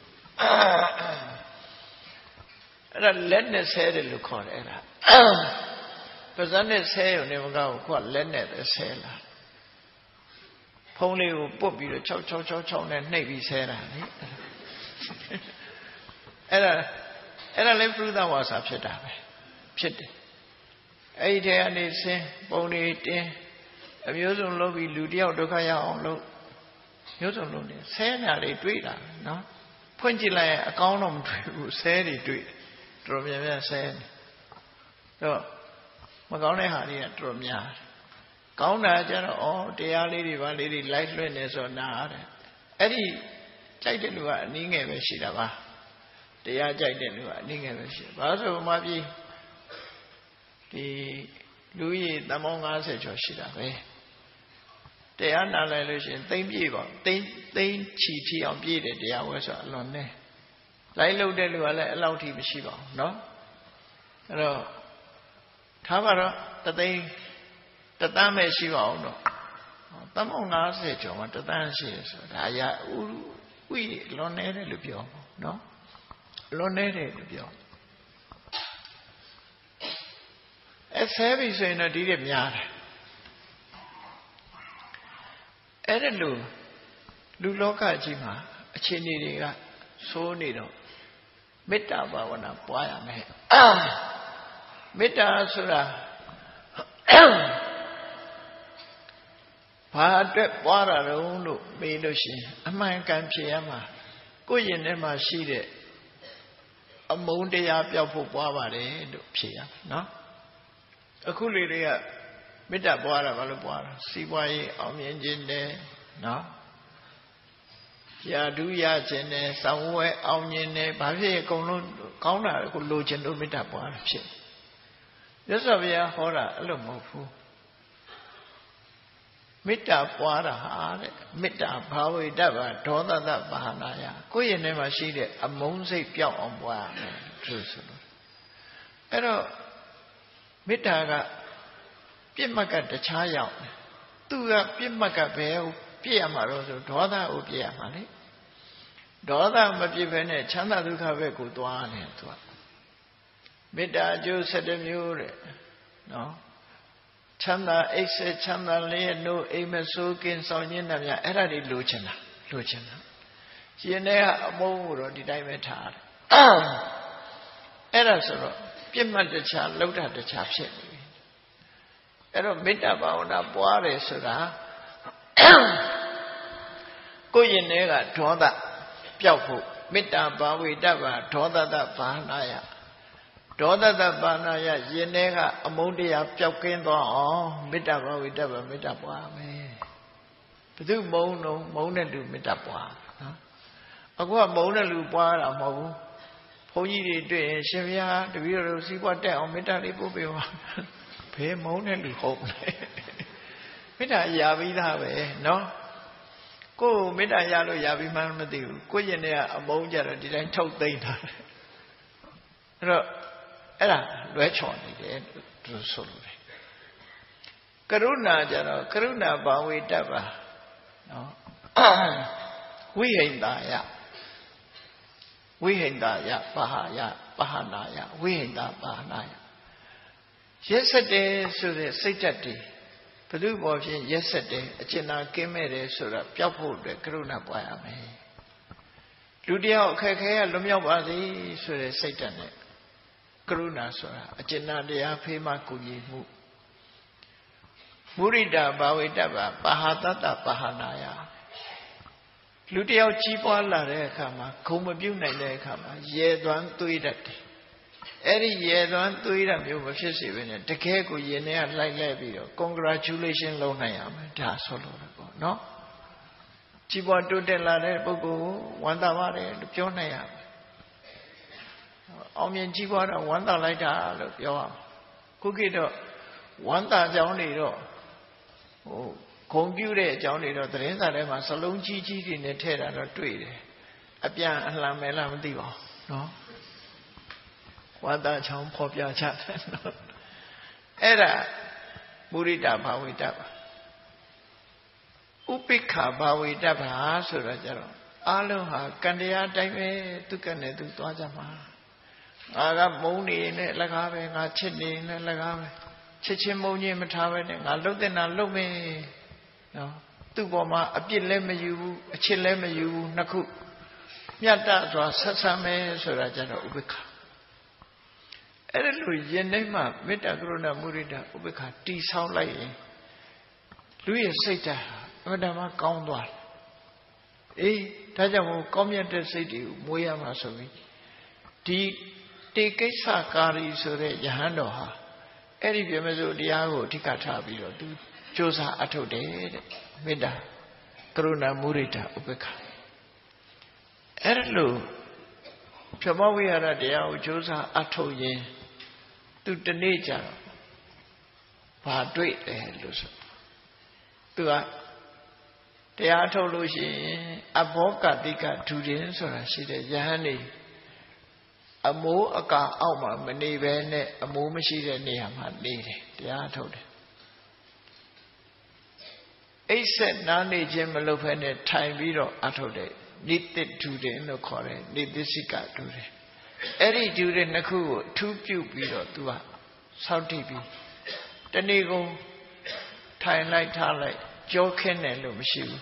အဲ့ဒါလက်နဲ့ဆဲတယ်လို့ခေါ်တယ်အဲ့ဒါပါဇက်နဲ့ဆဲရုံနဲ့မကောက်ဘူးခုကလက်နဲ့ဆဲလာဖုံးလေးကိုပုတ်ပြီးတော့6 6 6 6နဲ့နှိပ်ပြီးဆဲတာလေအဲ့ဒါအဲ့ဒါလည်းပြုသဝါစာဖြစ်တာပဲဖြစ်တယ်အဲ့ဒီထဲကနေဆင်းပုံတွေတင်း အမျိုးစုံလုပ်ပြီးလူတယောက်ဒုက္ခရအောင်လုပ်မျိုးစုံလုပ်နေဆဲညာလေးတွေးတာနော်ဖွင့်ကြည့်လိုက်ရင်အကောင်းတော့မတွေ့ဘူးဆဲတွေတွေ့တော်များများဆဲနေတော့မကောင်းတဲ့ဟာတွေကတော်များကောင်းတာကျတော့ဩတရားလေးတွေပါလေးတွေလိုက်လွှင့်နေဆိုနာတဲ့အဲ့ဒီကြိုက်တဲ့လူကအနည်းငယ်ပဲရှိတာပါတရားကြိုက်တဲ့လူကအနည်းငယ်ပဲရှိဘာလို့ဆိုမှပြည်ဒီလူကြီးတမောင်း90ကျော်ရှိတာပဲ တရားနာလိုက်လို့ရှိရင်သိမ့်ပြည့်ပါသိမ့်သိမ့်ချီချီအောင်ပြည့်တယ်တရားဝဲဆိုအလွန်နဲ့လိုက်လို့တဲ့လူကလည်းအဲ့လောက်ထိမရှိပါဘူးเนาะအဲ့တော့ထားပါတော့တသိန်းတသန်းပဲရှိပါအောင်တော့တမောင်း90ကျော်မှတသန်းရှိရဆိုတာအရာဥဥလွန်နေတယ်လို့ပြောเนาะလွန်နေတယ်လို့ပြောအဲဆဲပြီဆိုရင်တော့ဒီတဲ့များတယ် အဲ့ဒါလို့လူလောကကြီးမှာအခြေအနေတွေကဆိုးနေတော့မေတ္တာဘာဝနာပွားရမယ်မေတ္တာဆိုတာဘာအတွက်ပွားတာတုံးလို့မေးလို့ရှိရင်အမှန်ကန်ဖြေရမှာကိုယ့်ရင်ထဲမှာရှိတဲ့အမုန်းတရားပျောက်ဖို့ပွားပါတယ်လို့ဖြေရနော်အခုလေတွေက မေတ္တာပွားတာဘာလို့ပွားတာစီးပွားရေးအောင်မြင်ခြင်းနဲ့နော်ရာဓုရခြင်းနဲ့သံဝဲအောင်မြင်တယ်ဘာဖြစ်အကုန်လုံးကောင်းတာကိုလိုချင်လို့မေတ္တာပွားတာဖြစ်မြတ်စွာဘုရားဟောတာအဲ့လိုမဟုတ်ဘူးမေတ္တာပွားတာဟာတဲ့မေတ္တာဘာဝိတ္တဗဒေါသတဘာနာယကိုယ့်ရင်ထဲမှာရှိတဲ့အမုန်းစိတ်ပြောက်အောင်ပွားရမယ်သူဆိုလို့အဲ့တော့မေတ္တာက ပြစ်မှတ်ကတခြားရောက်တယ်သူကပြစ်မှတ်ကဘယ်ပြည့်ရမှာတော့ဆိုဒေါသကိုပြည့်ရမှာလေဒေါသမပြည့်ဘဲနဲ့ချမ်းသာဒုက္ခဘက်ကိုသွားနေသူကမေတ္တာအကျိုး7မျိုးတဲ့နော်ချမ်းသာအိတ်ဆက်ချမ်းသာလေးနို့အိမ်မဆိုးကင်းဆောင်ရင်းနဲ့များအဲ့ဒါတွေလိုချင်တာလိုချင်တာရှင်ထဲကအမုန်းကိုတော့ဒီတိုင်းပဲထားတယ်အဲ့ဒါဆိုတော့ပြစ်မှတ်တခြားလောက်တာတခြားဖြစ်နေပြီ အဲ့တော့မေတ္တာဘာဝနာပွားတယ်ဆိုတာကိုယ့်ရင်ထဲကဒေါသပျောက်ဖို့မေတ္တာဘာဝိတ္တဘာဒေါသတဘာနာယဒေါသတဘာနာယရင်ထဲကအမုန်းတရားပျောက်ကင်းသွားအောင်မေတ္တာဘာဝိတ္တဘာမေတ္တာပွားမယ်ဘယ်သူမုန်းတော့မုန်းတဲ့လူမေတ္တာပွားနော်အခုကမုန်းတဲ့လူပွားတာမဟုတ်ဘူးဘုန်းကြီးတွေတွေ့ရင်ရှင်ဘုရားတပည့်တော်စီးပွားတက်အောင်မေတ္တာလေးပို့ပေးပါဘ ယ်မုန်းတဲ့လူဟုတ်လဲမေတ္တာရပြီးသားပဲနော်ကိုယ်မေတ္တာရလို့ရပြီးမှမသိဘူးကိုယ့်ရင်ထဲကအမုန်းကြတော့ဒီတိုင်းထုတ်သိမ့်တာအဲ့တော့အဲ့ဒါလွဲချော်နေတယ်သူဆိုလို့တယ်ကရုဏာကြတော့ကရုဏာဘာဝေတ္တပါနော်ဝိဟိန္တာယဝိဟိန္ဒယပါဟာယပါဟနာယဝိဟိန္ဒပါဟနာယ ရက်ဆက်တယ်ဆိုတဲ့စိတ်ဓာတ်တွေဘု து ဘောဖြင့်ရက်ဆက်တယ်အကျဉ်းနာကင်းမဲ့တယ်ဆိုတာပျောက်ဖို့အတွက်ကရုဏာပွားရမယ်လူတယောက်အခက်ခဲရလွတ်မြောက်ပါစေဆိုတဲ့စိတ်ဓာတ်နဲ့ကရုဏာဆိုတာအကျဉ်းနာတရားဖေးမှကူညီမှုမုရိဒဘာဝိတ္တပါပါဟာတတပါဟနာယလူတယောက်ကြီးပွားလာတဲ့အခါမှာဂုံမပြုတ်နိုင်တဲ့အခါမှာရေသွမ်းသွေးတတ်တယ် အဲ့ဒီရေသွမ်းသွေးတာမျိုးမဖြစ်စေဘဲနဲ့တကယ်ကိုရင်ထဲကလိုက်လိုက်ပြီးတော့ congratulation လုပ်နိုင်ရမယ်ဒါဆိုလို့ပေါ့နော်ကြီးပွားတိုးတက်လာတဲ့ပုဂ္ဂိုလ်ကိုဝမ်းသာပါတယ်လို့ပြောနိုင်ရမယ်အောင်မြင်ကြီးပွားတော့ဝမ်းသာလိုက်တာလို့ပြောရမယ်ခုခေတ်တော့ဝမ်းသာကြောင်းတွေတော့ဟိုဂုံပြူတဲ့အကြောင်းတွေတော့သတင်းစာထဲမှာစလုံးကြီးကြီးတွေနဲ့ထည့်တာတော့တွေ့တယ်အပြန်အလှန်မဲလားမသိပါဘူးနော် ဝါတာချောင်းဖော်ပြချတယ်နော်အဲ့ဒါမုရိဒဘာဝိတပါဥပိ္ခဘာဝိတပါဆိုတော့ကြတော့အလုံးဟာကံတရားတိုင်းပဲသူကနဲ့သူသွားကြမှာငါကမုန်းနေနဲ့လကားပဲငါချစ်နေနဲ့လကားပဲချစ်ချင်းမုန်းချင်းမထားပဲနဲ့ငါလှုပ်တဲ့နာလှုပ်မယ်နော်သူ့ပေါ်မှာအပြစ်လည်းမယူဘူးအချစ်လည်းမယူဘူးနှစ်ခုမြတ်တစွာဆက်ဆံမယ်ဆိုတာကြတော့ဥပ္ပခ အဲ့ဒါလို့ယင်ထဲမှာမေတ္တာကရုဏာမုရိဒဥပ္ပခတီဆောင်းလိုက်ရင်လူရဲ့စိတ်ဓာတ်အမှန်တမ်းကောင်းသွားတယ်အေးဒါကြောင့်မို့ကောင်းမြတ်တဲ့စိတ်တွေကိုမွေးရမှာဆိုပြီးဒီတေကိစ္စကာရီဆိုတဲ့ယဟန်တော်ဟာအဲ့ဒီပြမစိုးတရားကိုအဓိကထားပြီးတော့သူစ조사အထုတ်တယ်တဲ့မေတ္တာကရုဏာမုရိဒဥပ္ပခအဲ့ဒါလို့ဖြမဝိဟာရတရားကိုစ조사အထုတ်ရင် သူတနေ့ကျတော့ဘာတွေ့တယ်လို့ဆိုသူကတရားထုတ်လို့ရှိရင်အဘောကတိကဒူရင်ဆိုတာရှိတယ်ယဟန်နေအမိုးအကာအောက်မှာမနေဘဲနဲ့အမိုးမရှိတဲ့နေရာမှာနေတယ်တရားထုတ်တယ်အိတ်ဆက်နားနေခြင်းမလုပ်ဖဲနဲ့ထိုင်ပြီးတော့အထုတ်တယ်နိတိဒူတယ်လို့ခေါ်တယ်နိသစိကဒူတယ် အဲ့ဒီဒူတဲ့နှစ်ခုကိုအထူးပြုပြီးတော့သူကစောင့်တိပြီးတနေ့ကုန်ထိုင်လိုက်ထားလိုက်ကြောခင်းတယ်လို့မရှိဘူး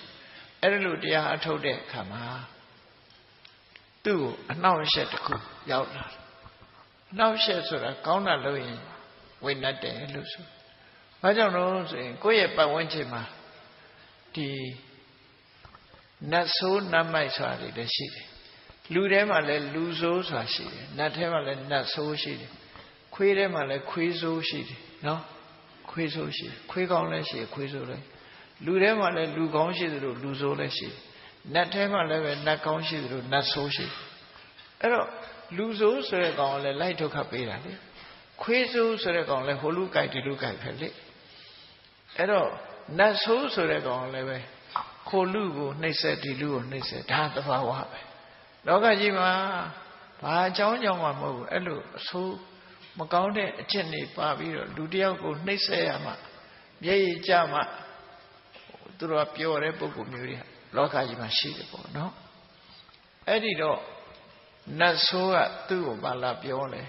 အဲ့ဒါလို့တရားအထုတ်တဲ့အခါမှာသူ့ကိုအနှောင့်အယှက်တစ်ခုရောက်လာအနှောင့်အယှက်ဆိုတာကောင်းတာလို့ရင်ဝိနတ်တယ်လို့ဆိုဘာကြောင့်လို့ဆိုရင်ကိုယ့်ရဲ့ပတ်ဝန်းကျင်မှာဒီနတ်ဆိုးနတ်မိုက်ဆိုတာတွေလည်းရှိတယ် လူထဲမှာလည်းလူဆိုးဆိုတာရှိတယ်နတ်ထဲမှာလည်းနတ်ဆိုးရှိတယ်ခွေးထဲမှာလည်းခွေးဆိုးရှိတယ်နော်ခွေးဆိုးရှိခွေးကောင်းလည်းရှိခွေးဆိုးလည်းလူထဲမှာလည်းလူကောင်းရှိသလိုလူဆိုးလည်းရှိနတ်ထဲမှာလည်းပဲနတ်ကောင်းရှိသလိုနတ်ဆိုးရှိအဲ့တော့လူဆိုးဆိုတဲ့ကောင်ကလည်းလိုက်ထုတ်ခတ်ပေးတာလေခွေးဆိုးဆိုတဲ့ကောင်လည်းဟိုလူကြိုက်ဒီလူကြိုက်ပဲလေအဲ့တော့နတ်ဆိုးဆိုတဲ့ကောင်လည်းပဲခိုလူကိုနှိမ့်ဆက်ဒီလူကိုနှိမ့်ဆက်ဒါသဘာဝပဲ လောကကြီးမှာဘာအကြောင်းကြောင့်မှမဟုတ်ဘူးအဲ့လိုအဆိုးမကောင်းတဲ့အချက်တွေပါပြီးတော့လူတယောက်ကိုနှိမ့်ဆက်ရမှမျက်ရည်ကျမှသူတို့ကပြောတဲ့ပုံပုံမျိုးတွေလောကကြီးမှာရှိတယ်ပေါ့နော်အဲ့ဒီတော့နတ်ဆိုးကသူ့ကိုဘာလာပြောလဲ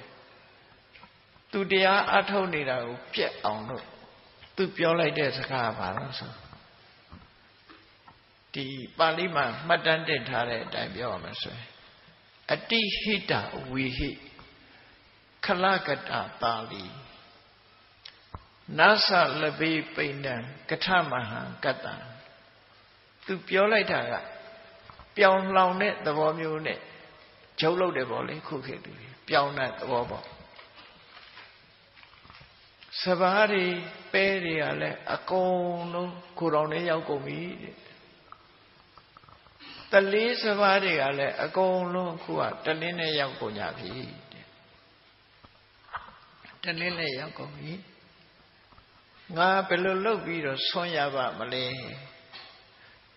သူတရားအထုတ်နေတာကိုပြက်အောင်လို့သူပြောလိုက်တဲ့စကားကဘာလို့ဆို ဒီပါဠိမှာမှတ်တမ်းတင်ထားတဲ့အတိုင်းပြောရမယ်ဆိုရင်အတိဟိတဝီဟိခလကတပါဠိနာသလပိပိဏံကထမဟံကတ္တံသူပြောလိုက်တာကပြောင်လောင်တဲ့သဘောမျိုးနဲ့ဂျုပ်လုပ်တယ်ပေါ့လေခုခေတ်လူတွေပြောင်းတဲ့သဘောပေါ့စဘာတွေပဲတွေကလည်းအကုန်လုံးကိုတော်နဲ့ရောက်ကုန်ပြီတဲ့ တလေးစပါးတွေကလည်းအကုန်လုံးအခုကတလင်းနဲ့ရောက်ကုန်ကြပြီတလင်းနဲ့ရောက်ကုန်ပြီငါဘယ်လိုလုပ်ပြီးတော့ဆွမ်းရပါမလဲ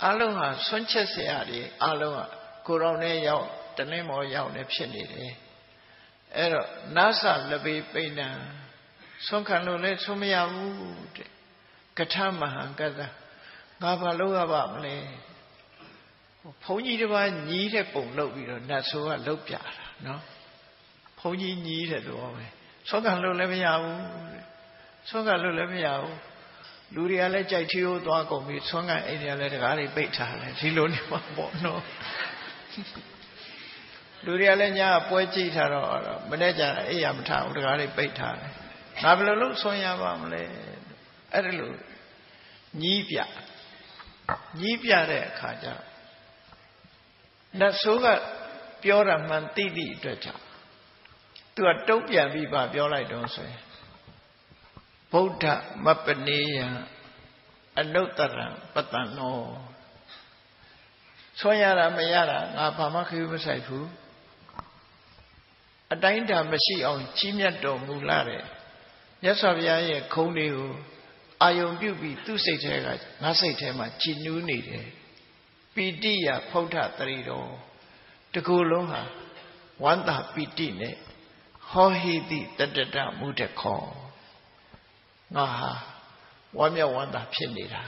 အလုံးဟာဆွမ်းချက်စရာတွေအလုံးဟာကိုရောင်နဲ့ရောက်တလင်းမော်ရောက်နေဖြစ်နေတယ်အဲ့တော့နတ်ဆလပေပိဏံဆွမ်းခံလို့လည်းဆွမ်းမရဘူးတဲ့ကထမဟာကသငါဘာလုပ်ရပါမလဲ ဘုန်းကြီးတစ်ပါးညီးတဲ့ပုံလုပ်ပြီးတော့နတ်ဆိုးကလုတ်ပြတာနော်ဘုန်းကြီးညီးတဲ့သဘောပဲဆောကလုတ်လည်းမရဘူးဆောကလုတ်လည်းမရဘူးလူတွေကလည်းကြိုက်ထီးရိုးသွားကုန်ပြီဆွမ်းကန်အိမ်တွေကလည်းတကားတွေပိတ်ထားတယ်ဒီလိုနေမှာပေါ့နော်လူတွေကလည်းညပွဲကြည့်ထားတော့မနေ့ကျအိမ်ရမထားဘူးတကားတွေပိတ်ထားတယ်ငါဘယ်လိုလုပ်ဆွမ်းရပါမလဲအဲ့ဒါလို့ညီးပြညီးပြတဲ့အခါကျ နတ်ဆိုးကပြောတာမှန်သိသည့်အတွက်ကြောင့်သူကတုံ့ပြန်ပြီးပါပြောလိုက်တော့ဆိုရင်ဗုဒ္ဓမပနေယံအနုတ္တရံပတ္တနောဆွမ်းရတာမရတာငါဘာမှခရီးမဆိုင်ဘူးအတိုင်းတာမရှိအောင်ကြီးမြတ်တော်မူလာတဲ့မြတ်စွာဘုရားရဲ့ခုံးလေးကိုအာယုံပြုတ်ပြီးသူ့စိတ်ထဲကငါစိတ်ထဲမှာကြည်နူးနေတယ် ပီတိယဖုဋ္ဌတရီတော်တကူလုံးဟာဝန္တာပီတိနဲ့ဟောဟိတိတတတမုတခောငါဟာဝမ်းမြောက်ဝမ်းသာဖြစ်နေတာ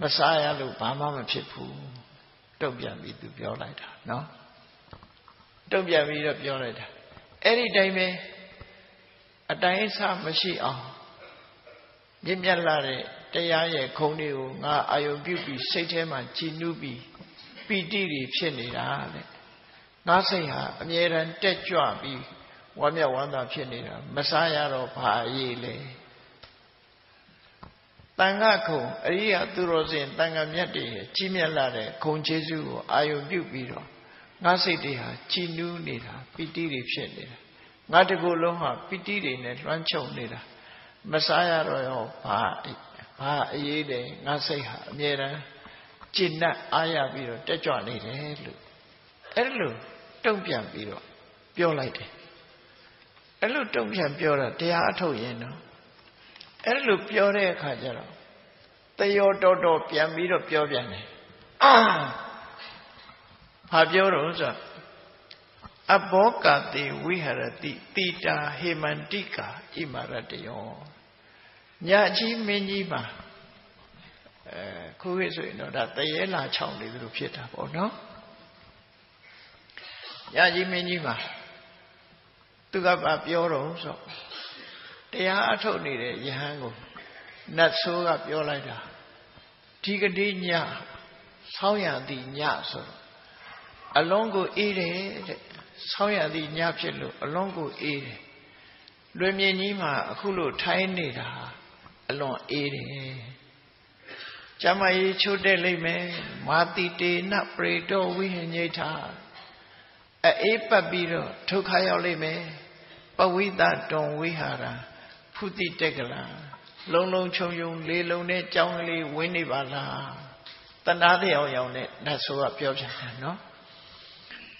မစားရလို့ဘာမှမဖြစ်ဘူးတုံ့ပြန်ပြီးသူပြောလိုက်တာနော်တုံ့ပြန်ပြီးတော့ပြောလိုက်တာအဲ့ဒီတိုင်းပဲအတိုင်းအဆမရှိအောင်မြင့်မြတ်လာတဲ့ တရားရဲ့ခုံတွေကိုငါအာယုံပြုပြီးစိတ်ထဲမှာကြည်နူးပြီးပီတိတွေဖြစ်နေတာတဲ့ငါစိတ်ဟာအမြဲတမ်းတက်ကြွပြီးဝမ်းမြောက်ဝမ်းသာဖြစ်နေတာမစားရတော့ဘာအရေးလဲတန်ခခုံအရိယသူတော်စင်တန်ခမြတ်တွေကြီးမြတ်လာတဲ့ခုံကျေးဇူးကိုအာယုံပြုပြီးတော့ငါစိတ်တွေဟာကြည်နူးနေတာပီတိတွေဖြစ်နေတာငါတကူလုံးဟာပီတိတွေနဲ့လွှမ်းခြုံနေတာမစားရတော့ရောဘာ ဘာအရေးတယ်ငါစိတ်ဟာအမြဲတမ်းကျင့်납အားရပြီးတော့တက်ကြွနေတယ်လို့အဲ့လိုတုံ့ပြန်ပြီးတော့ပြောလိုက်တယ်အဲ့လိုတုံ့ပြန်ပြောတာတရားအထုတ်ရင်တော့အဲ့လိုပြောတဲ့အခါကျတော့တယောတော်တော်ပြန်ပြီးတော့ပြောပြန်တယ်အာဘာပြောတော့ဆိုအဘောကတိဝိဟရတိတိတာဟေမန္တိကာဣမရတယော ညကြီးမင်းကြီးမှာအဲခုခေတ်ဆိုရင်တော့ဒါတရေလာချောင်းနေသလိုဖြစ်တာပေါ့နော်ညကြီးမင်းကြီးမှာသူကပါပြောတော့ဆိုတရားအထုတ်နေတဲ့ယဟန်ကိုနတ်ဆိုးကပြောလိုက်တာဒီကတိညဆောင်းရသည်ညဆိုတော့အလုံးကိုအေးတယ်တဲ့ဆောင်းရသည်ညဖြစ်လို့အလုံးကိုအေးတယ်လွင်မြင့်ကြီးမှာအခုလို့ထိုင်းနေတာ အလွန်အေးတယ်ကျမကြီးချိုးတက်လိမ့်မယ်မာတိတေနပရိတောဝိဟညိထာအေးပတ်ပြီးတော့ဒုက္ခရောက်လိမ့်မယ်ပဝိသတွန်ဝိဟာရဖုတိတက်ကလာလုံလုံချုံချုံလေးလုံးနဲ့ကြောင်းလေးဝင်းနေပါလားတဏှာတဲ့အောင်ရောက်နဲ့နတ်ဆိုးကပြောပြတယ်နော်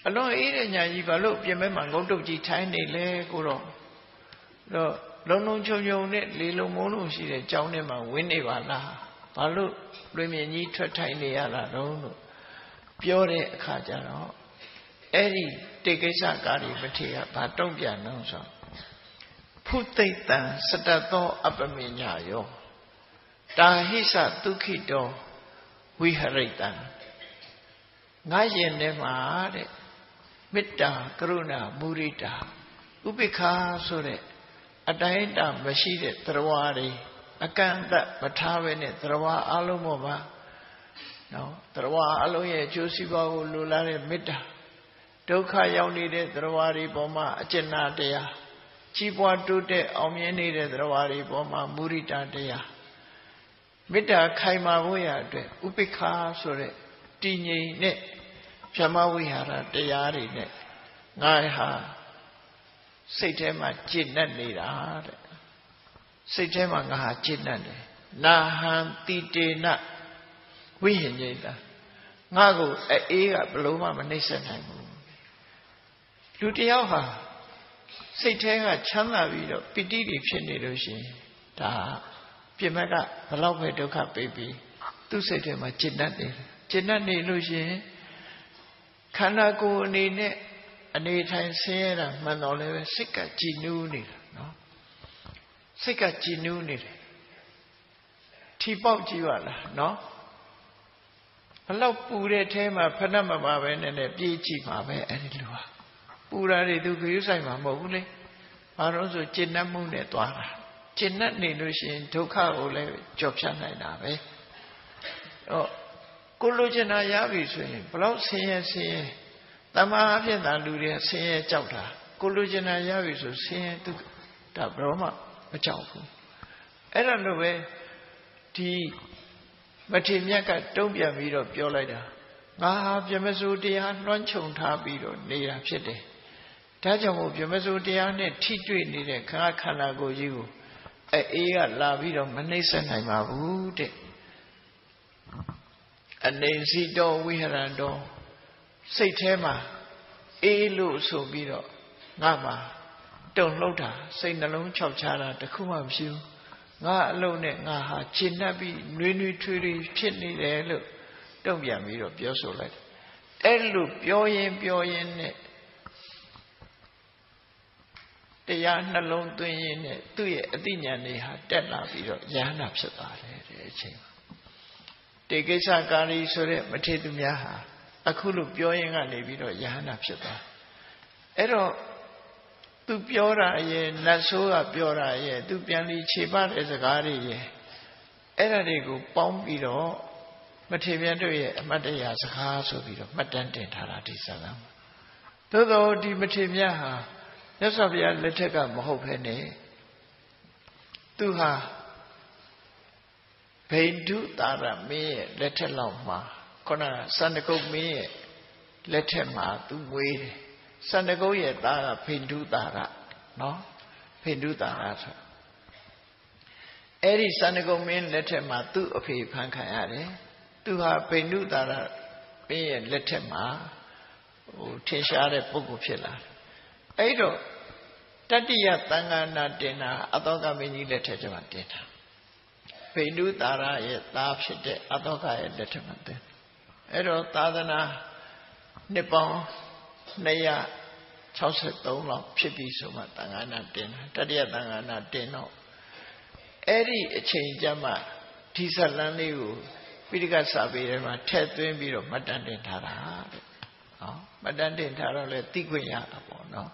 အလွန်အေးတဲ့ညာကြီးဘာလို့ပြင်မဲ့မှာငုတ်တုတ်ကြီးထိုင်းနေလဲကိုတော့တော့ လုံလုံချုံချုံနဲ့လေလုံမိုးလုံးရှိတဲ့ကြောင်းထဲမှာဝင်းနေပါလားဘာလို့လွင်မြင့်ကြီးထွက်ထိုင်နေရတာတော့လို့ပြောတဲ့အခါကျတော့အဲ့ဒီတိကိစ္စကာရီပတိကဘာတုံ့ပြန်တော့ဆိုဖုသိတ္တံစတသောအပမေညာယောတာဟိစဒုခိတောဝိဟရိတံငါရင်ထဲမှာတဲ့မေတ္တာကရုဏာမုရိတာဥပိ္ပခာဆိုတဲ့ အတိုင်းတာမရှိတဲ့တရားတွေအကန့်အသတ်မထားဘဲနဲ့တရားအလုံးပေါ်မှာနော်တရားအလုံးရဲ့အကျိုးစီးပွားကိုလိုလားတဲ့မေတ္တာဒုက္ခရောက်နေတဲ့တရားတွေပေါ်မှာအကျဉ်းနာတရားကြီးပွားတိုးတက်အောင်မြင်နေတဲ့တရားတွေပေါ်မှာမုရိတာတရားမေတ္တာခိုင်မာဖို့ရအတွက်ဥပိ္ပခာဆိုတဲ့တည်ငြိမ်တဲ့ဗြဟ္မဝိဟာရတရားတွေနဲ့ငါဟာ စိတ်ထဲမှာကြည်နဲ့နေတာတဲ့စိတ်ထဲမှာငါဟာကြည်နဲ့တယ်နာဟံတိတေနဝိဟင်ကြီးတာငါကိုအေးကဘလို့မှမနှိမ့်ဆက်နိုင်ဘူးလူတယောက်ဟာစိတ်ထဲကချမ်းသာပြီးတော့ပီတိတွေဖြစ်နေလို့ရှိရင်ဒါပြင်မကဘလောက်ပဲဒုက္ခပေးပြီးသူ့စိတ်ထဲမှာจิตတတ်တယ်จิตတတ်နေလို့ရှိရင်ခန္ဓာကိုယ်အနေနဲ့ အနေထိုင်ဆင်းရဲတာမှန်တော်လည်းပဲစိတ်ကကြည်နူးနေတာနော်စိတ်ကကြည်နူးနေတယ်ထီပေါက်ကြည့်ပါလားနော်ဘလောက်ပူတဲ့ထဲမှာဖဏမပါပဲနဲ့ပြေးကြည့်မှာပဲအဲ့ဒီလူဟာပူတာတွေသူခရုဆိုင်မှာမဟုတ်ဘူးလေဘာလို့ဆိုကျင့်တတ်မှုနဲ့သွားတာကျင့်တတ်နေလို့ရှိရင်ဒုက္ခကိုလည်းကြော်ဖြတ်နိုင်တာပဲတော့ကိုလိုချင်တာရပြီဆိုရင်ဘလောက်ဆင်းရဲဆင်းရဲ တမန်အဖြစ်သာလူတွေဆင်းရဲကြောက်တာကိုလိုချင်တာရပြီဆိုဆင်းရဲသူဒါဘယ်တော့မှမကြောက်ဘူးအဲ့ဒါလိုပဲဒီမထေမြတ်ကတုံ့ပြန်ပြီးတော့ပြောလိုက်တာငါဟာပြမစိုးတရားလွှမ်းခြုံထားပြီးတော့နေတာဖြစ်တယ်ဒါကြောင့်မို့ပြမစိုးတရားနဲ့ထိတွေ့နေတဲ့ခါခန္ဓာကိုယ်ကြီးကိုအေးကလာပြီးတော့မနှိမ့်ဆက်နိုင်ပါဘူးတဲ့အနေစီတော်ဝိဟရံတော် စိတ်ထဲမှာအေးလို့ဆိုပြီးတော့ငါမှာတုံလှုပ်တာစိတ်နှလုံးခြောက်ခြားတာတခုမှမရှိဘူးငါအလုံးနဲ့ငါဟာရှင်းနှပ်ပြီးနှွေးနှွေးထွေးထွေးဖြစ်နေတယ်လို့တုံ့ပြန်ပြီးတော့ပြောဆိုလိုက်အဲ့လိုပြောရင်ပြောရင်နဲ့တရားနှလုံးသွင်းရင်းနဲ့သူ့ရဲ့အသိဉာဏ်တွေဟာတက်လာပြီးတော့ယန္တာဖြစ်သွားတယ်တဲ့အချိန်တေကိစ္စကာရီဆိုတဲ့မထေသူများဟာ အခုလို့ပြောရင်ကနေပြီးတော့ယန္တာဖြစ်သွားအဲ့တော့သူပြောတာရဲ့နတ်ဆိုးကပြောတာရဲ့သူပြန်ပြီးခြေပတဲ့စကားတွေရဲ့အဲ့ဒါတွေကိုပေါင်းပြီးတော့မထေမြတ်တို့ရဲ့အမတ်တရားစကားဆိုပြီးတော့မှတ်တမ်းတင်ထားတာဒီဇာတ်လမ်းသို့တော့ဒီမထေမြတ်ဟာမြတ်စွာဘုရားလက်ထက်ကမဟုတ်ဘဲနဲ့သူဟာဗိဓုတာရမင်းရဲ့လက်ထက်လောက်မှာ ခုနစန္ဒကုတ်မင်းရဲ့လက်ထက်မှာသူမွေးတယ်စန္ဒကုတ်ရဲ့သားကဖိန္ဒုတာရနော်ဖိန္ဒုတာရဆိုအဲ့ဒီစန္ဒကုတ်မင်းလက်ထက်မှာသူ့အဖေဖန်ခံရတယ်သူဟာဖိန္ဒုတာရမင်းရဲ့လက်ထက်မှာဟိုထင်ရှားတဲ့ပုဂ္ဂိုလ်ဖြစ်လာတယ်အဲ့တော့တတိယသံဃာနာတင်တာအတောကမင်းကြီးလက်ထက်ကျမှတင်တာဖိန္ဒုတာရရဲ့သားဖြစ်တဲ့အတောကရဲ့လက်ထက်မှာတင် အဲ့တော့သာသနာနှစ်ပေါင်း263လောက်ဖြစ်ပြီဆိုမှသံဃာနာတင်တာတတိယသံဃာနာတင်တော့အဲ့ဒီအချိန်ကျမှဒီဇလန်းလေးကိုပိဋကစာပေထဲမှာထည့်သွင်းပြီးတော့မှတ်တမ်းတင်ထားတာတဲ့ဟောမှတ်တမ်းတင်ထားတော့လေသိခွင့်ရတာပေါ့နော်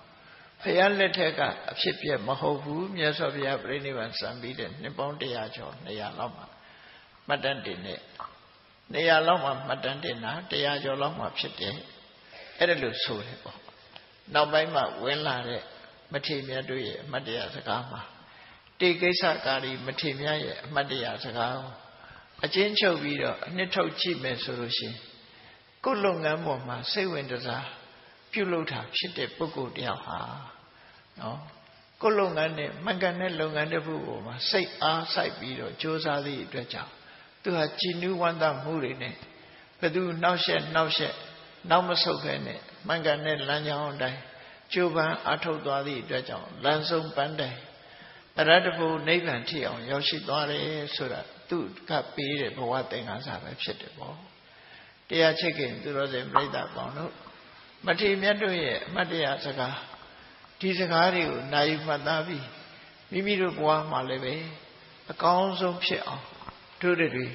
ဖះလက်ထက်ကအဖြစ်ပြက်မဟုတ်ဘူးမြတ်စွာဘုရားပြိဋိဘံစံပြီးတဲ့နှစ်ပေါင်း100ကျော်200လောက်မှာမှတ်တမ်းတင်တဲ့ 200လောက်မှာမှတ်တမ်းတင်တာ100ကျော်လောက်မှာဖြစ်တယ်အဲ့ဒါလို့ဆိုတယ်ပေါ့နောက်ပိုင်းမှာဝင်လာတဲ့မထေမြတ်တို့ရဲ့အမတ်တရားစကားမှာတေကိစ္စကာရီမထေမြတ်ရဲ့အမတ်တရားစကားကိုအချင်းချုပ်ပြီးတော့အနှစ်ထုတ်ကြည့်မယ်ဆိုလို့ရှိရင်ကိုယ်လုပ်ငန်းပေါ်မှာစိတ်ဝင်စားပြုလုပ်တာဖြစ်တဲ့ပုဂ္ဂိုလ်တယောက်ဟာနော်ကိုယ်လုပ်ငန်းနဲ့မှန်ကန်တဲ့လုပ်ငန်းတစ်ခုပေါ်မှာစိတ်အားစိုက်ပြီးတော့ကြိုးစားသည့်အတွက်ကြောင့် သူဟာကြည်နူးဝမ်းသာမှုတွေနဲ့ဘသူနှောက်ယှက်နှောက်ယှက်နောက်မဆုတ်ခဲနဲ့မှန်ကန်တဲ့လမ်းကြောင်းအတိုင်းကြိုးပမ်းအထောက်သွားသည့်အတွက်ကြောင့်လမ်းဆုံးပန်းတိုင်အရတ္တဘုနိဗ္ဗာန်ထိအောင်ရောက်ရှိသွားတယ်ဆိုတာသူကပေးတဲ့ဘဝသင်္ကန်းစာပဲဖြစ်တယ်ပေါ့တရားချစ်ခင်သူတော်စင်ပြိဿပေါင်းတို့မထေမြတ်တို့ရဲ့အမတ်တရားစကားဒီစကားတွေကိုနိုင်မှတ်သားပြီးမိမိတို့ဘဝမှာလည်းပဲအကောင်းဆုံးဖြစ်အောင် တို့တွေ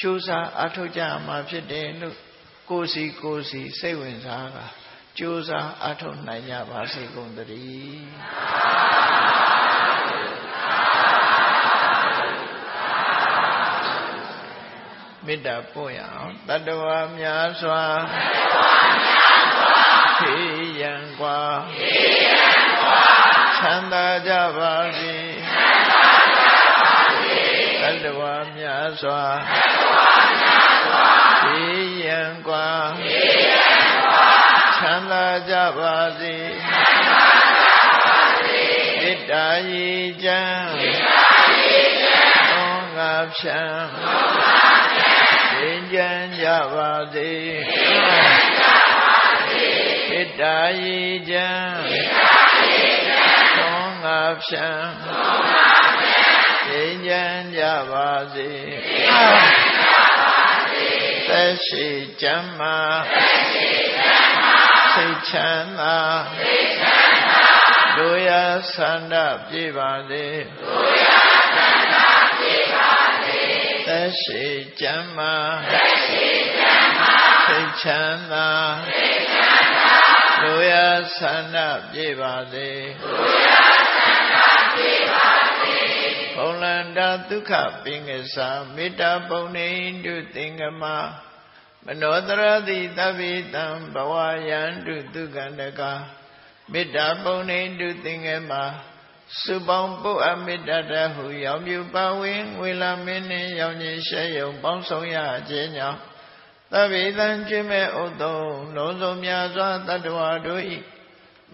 ကြိုးစားအထောက်ကြမှာဖြစ်တယ်လို့ကိုယ်စီကိုယ်စီစိတ်ဝင်စားကကြိုးစားအထောက်နိုင်ကြပါစေကုန်သတည်းမေတ္တာပို့ရအောင်တတ္တဝါများစွာတတ္တဝါများစွာခေယံကွာခေယံကွာချမ်းသာကြပါစေချမ်းသာကြပါစေတတ္တဝါများစွာ တတ္တဝါများစွာခေယံကွာခေယံကွာချမ်းသာကြပါစေချမ်းသာကြပါစေမေတ္တာရေချမ်းမေတ္တာရေချမ်းသောငါဖြံသောငါဖြံသင်္ကြံကြပါစေသင်္ကြံကြပါစေမေတ္တာရေချမ်းမေတ္တာရေချမ်းသောငါဖြံသောငါဖြံသ င်္ကြံကြပါစေသင်္ကြံကြပါစေသက်ရှိချမ်းမာသက်ရှိချမ်းမာစိတ်ချမ်းသာစိတ်ချမ်းသာတို့ရဆန္ဒပြေပါစေတို့ရဆန္ဒပြေပါစေသက်ရှိချမ်းမာသက်ရှိချမ်းစိတ်ချမ်းသာလူရဆန္ဒပြေပါစေ ဘုံလန္တာဒုက္ခပင်္ဂစာမေတ္တာပုံနေတုသင်္ကမမနောတရတိတဗ္ဗေတံဘဝယံတုဒုက္ခန္တကမေတ္တာပုံနေတုသင်္ကမစုပေါင်းပုအမေတ္တတဟုရောင်ပြပါဝင်ငွေလာမင်းနှင့်ရောင်ကြီးရှဲယုံပေါင်းဆောင်ရခြင်းကြောင့်သဗ္ဗေတံကျွမဲ့ဥတုံလုံးစုံများစွာတတ္တဝါတို့၏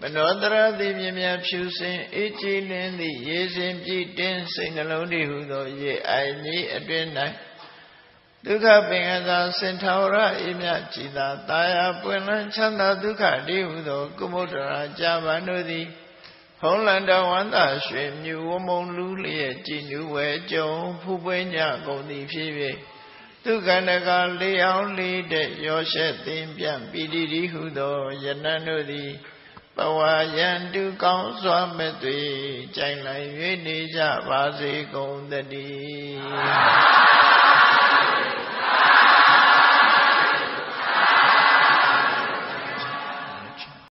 မနောတရတိမြင်မြဖြူစင်အေးကြည်လင်းသည့်ရေစင်ပြည့်တင်းစိတ်နှလုံးတည်ဟုသောရေအိုင်ကြီးအတွင်၌ဒုက္ခပင်ကသာစင်ထာဝရအေးမြကြည်သာတာယာပွင့်လန်းချမ်းသာဒုက္ခတည်ဟုသောကုမုဒ္ဒရာကြာပန်တို့သည်ဖုံးလန်တော်ဝန္တာရွှေမြူဝမုံလူလျက်ကြည်နူဝဲကြုံဖူးပွင့်ကြကုန်သည်ဖြစ်၍သူကန္တကလေးအောင်လေးတဲ့ရောရှက်သိမ့်ပြန်ပိတိတိဟုသောယနန်တို့သည် ဘဝယံတုကောင်းစွာမဲ့သွေကြိုင်လိုက်၍နေကြပါစေကုန်တည်း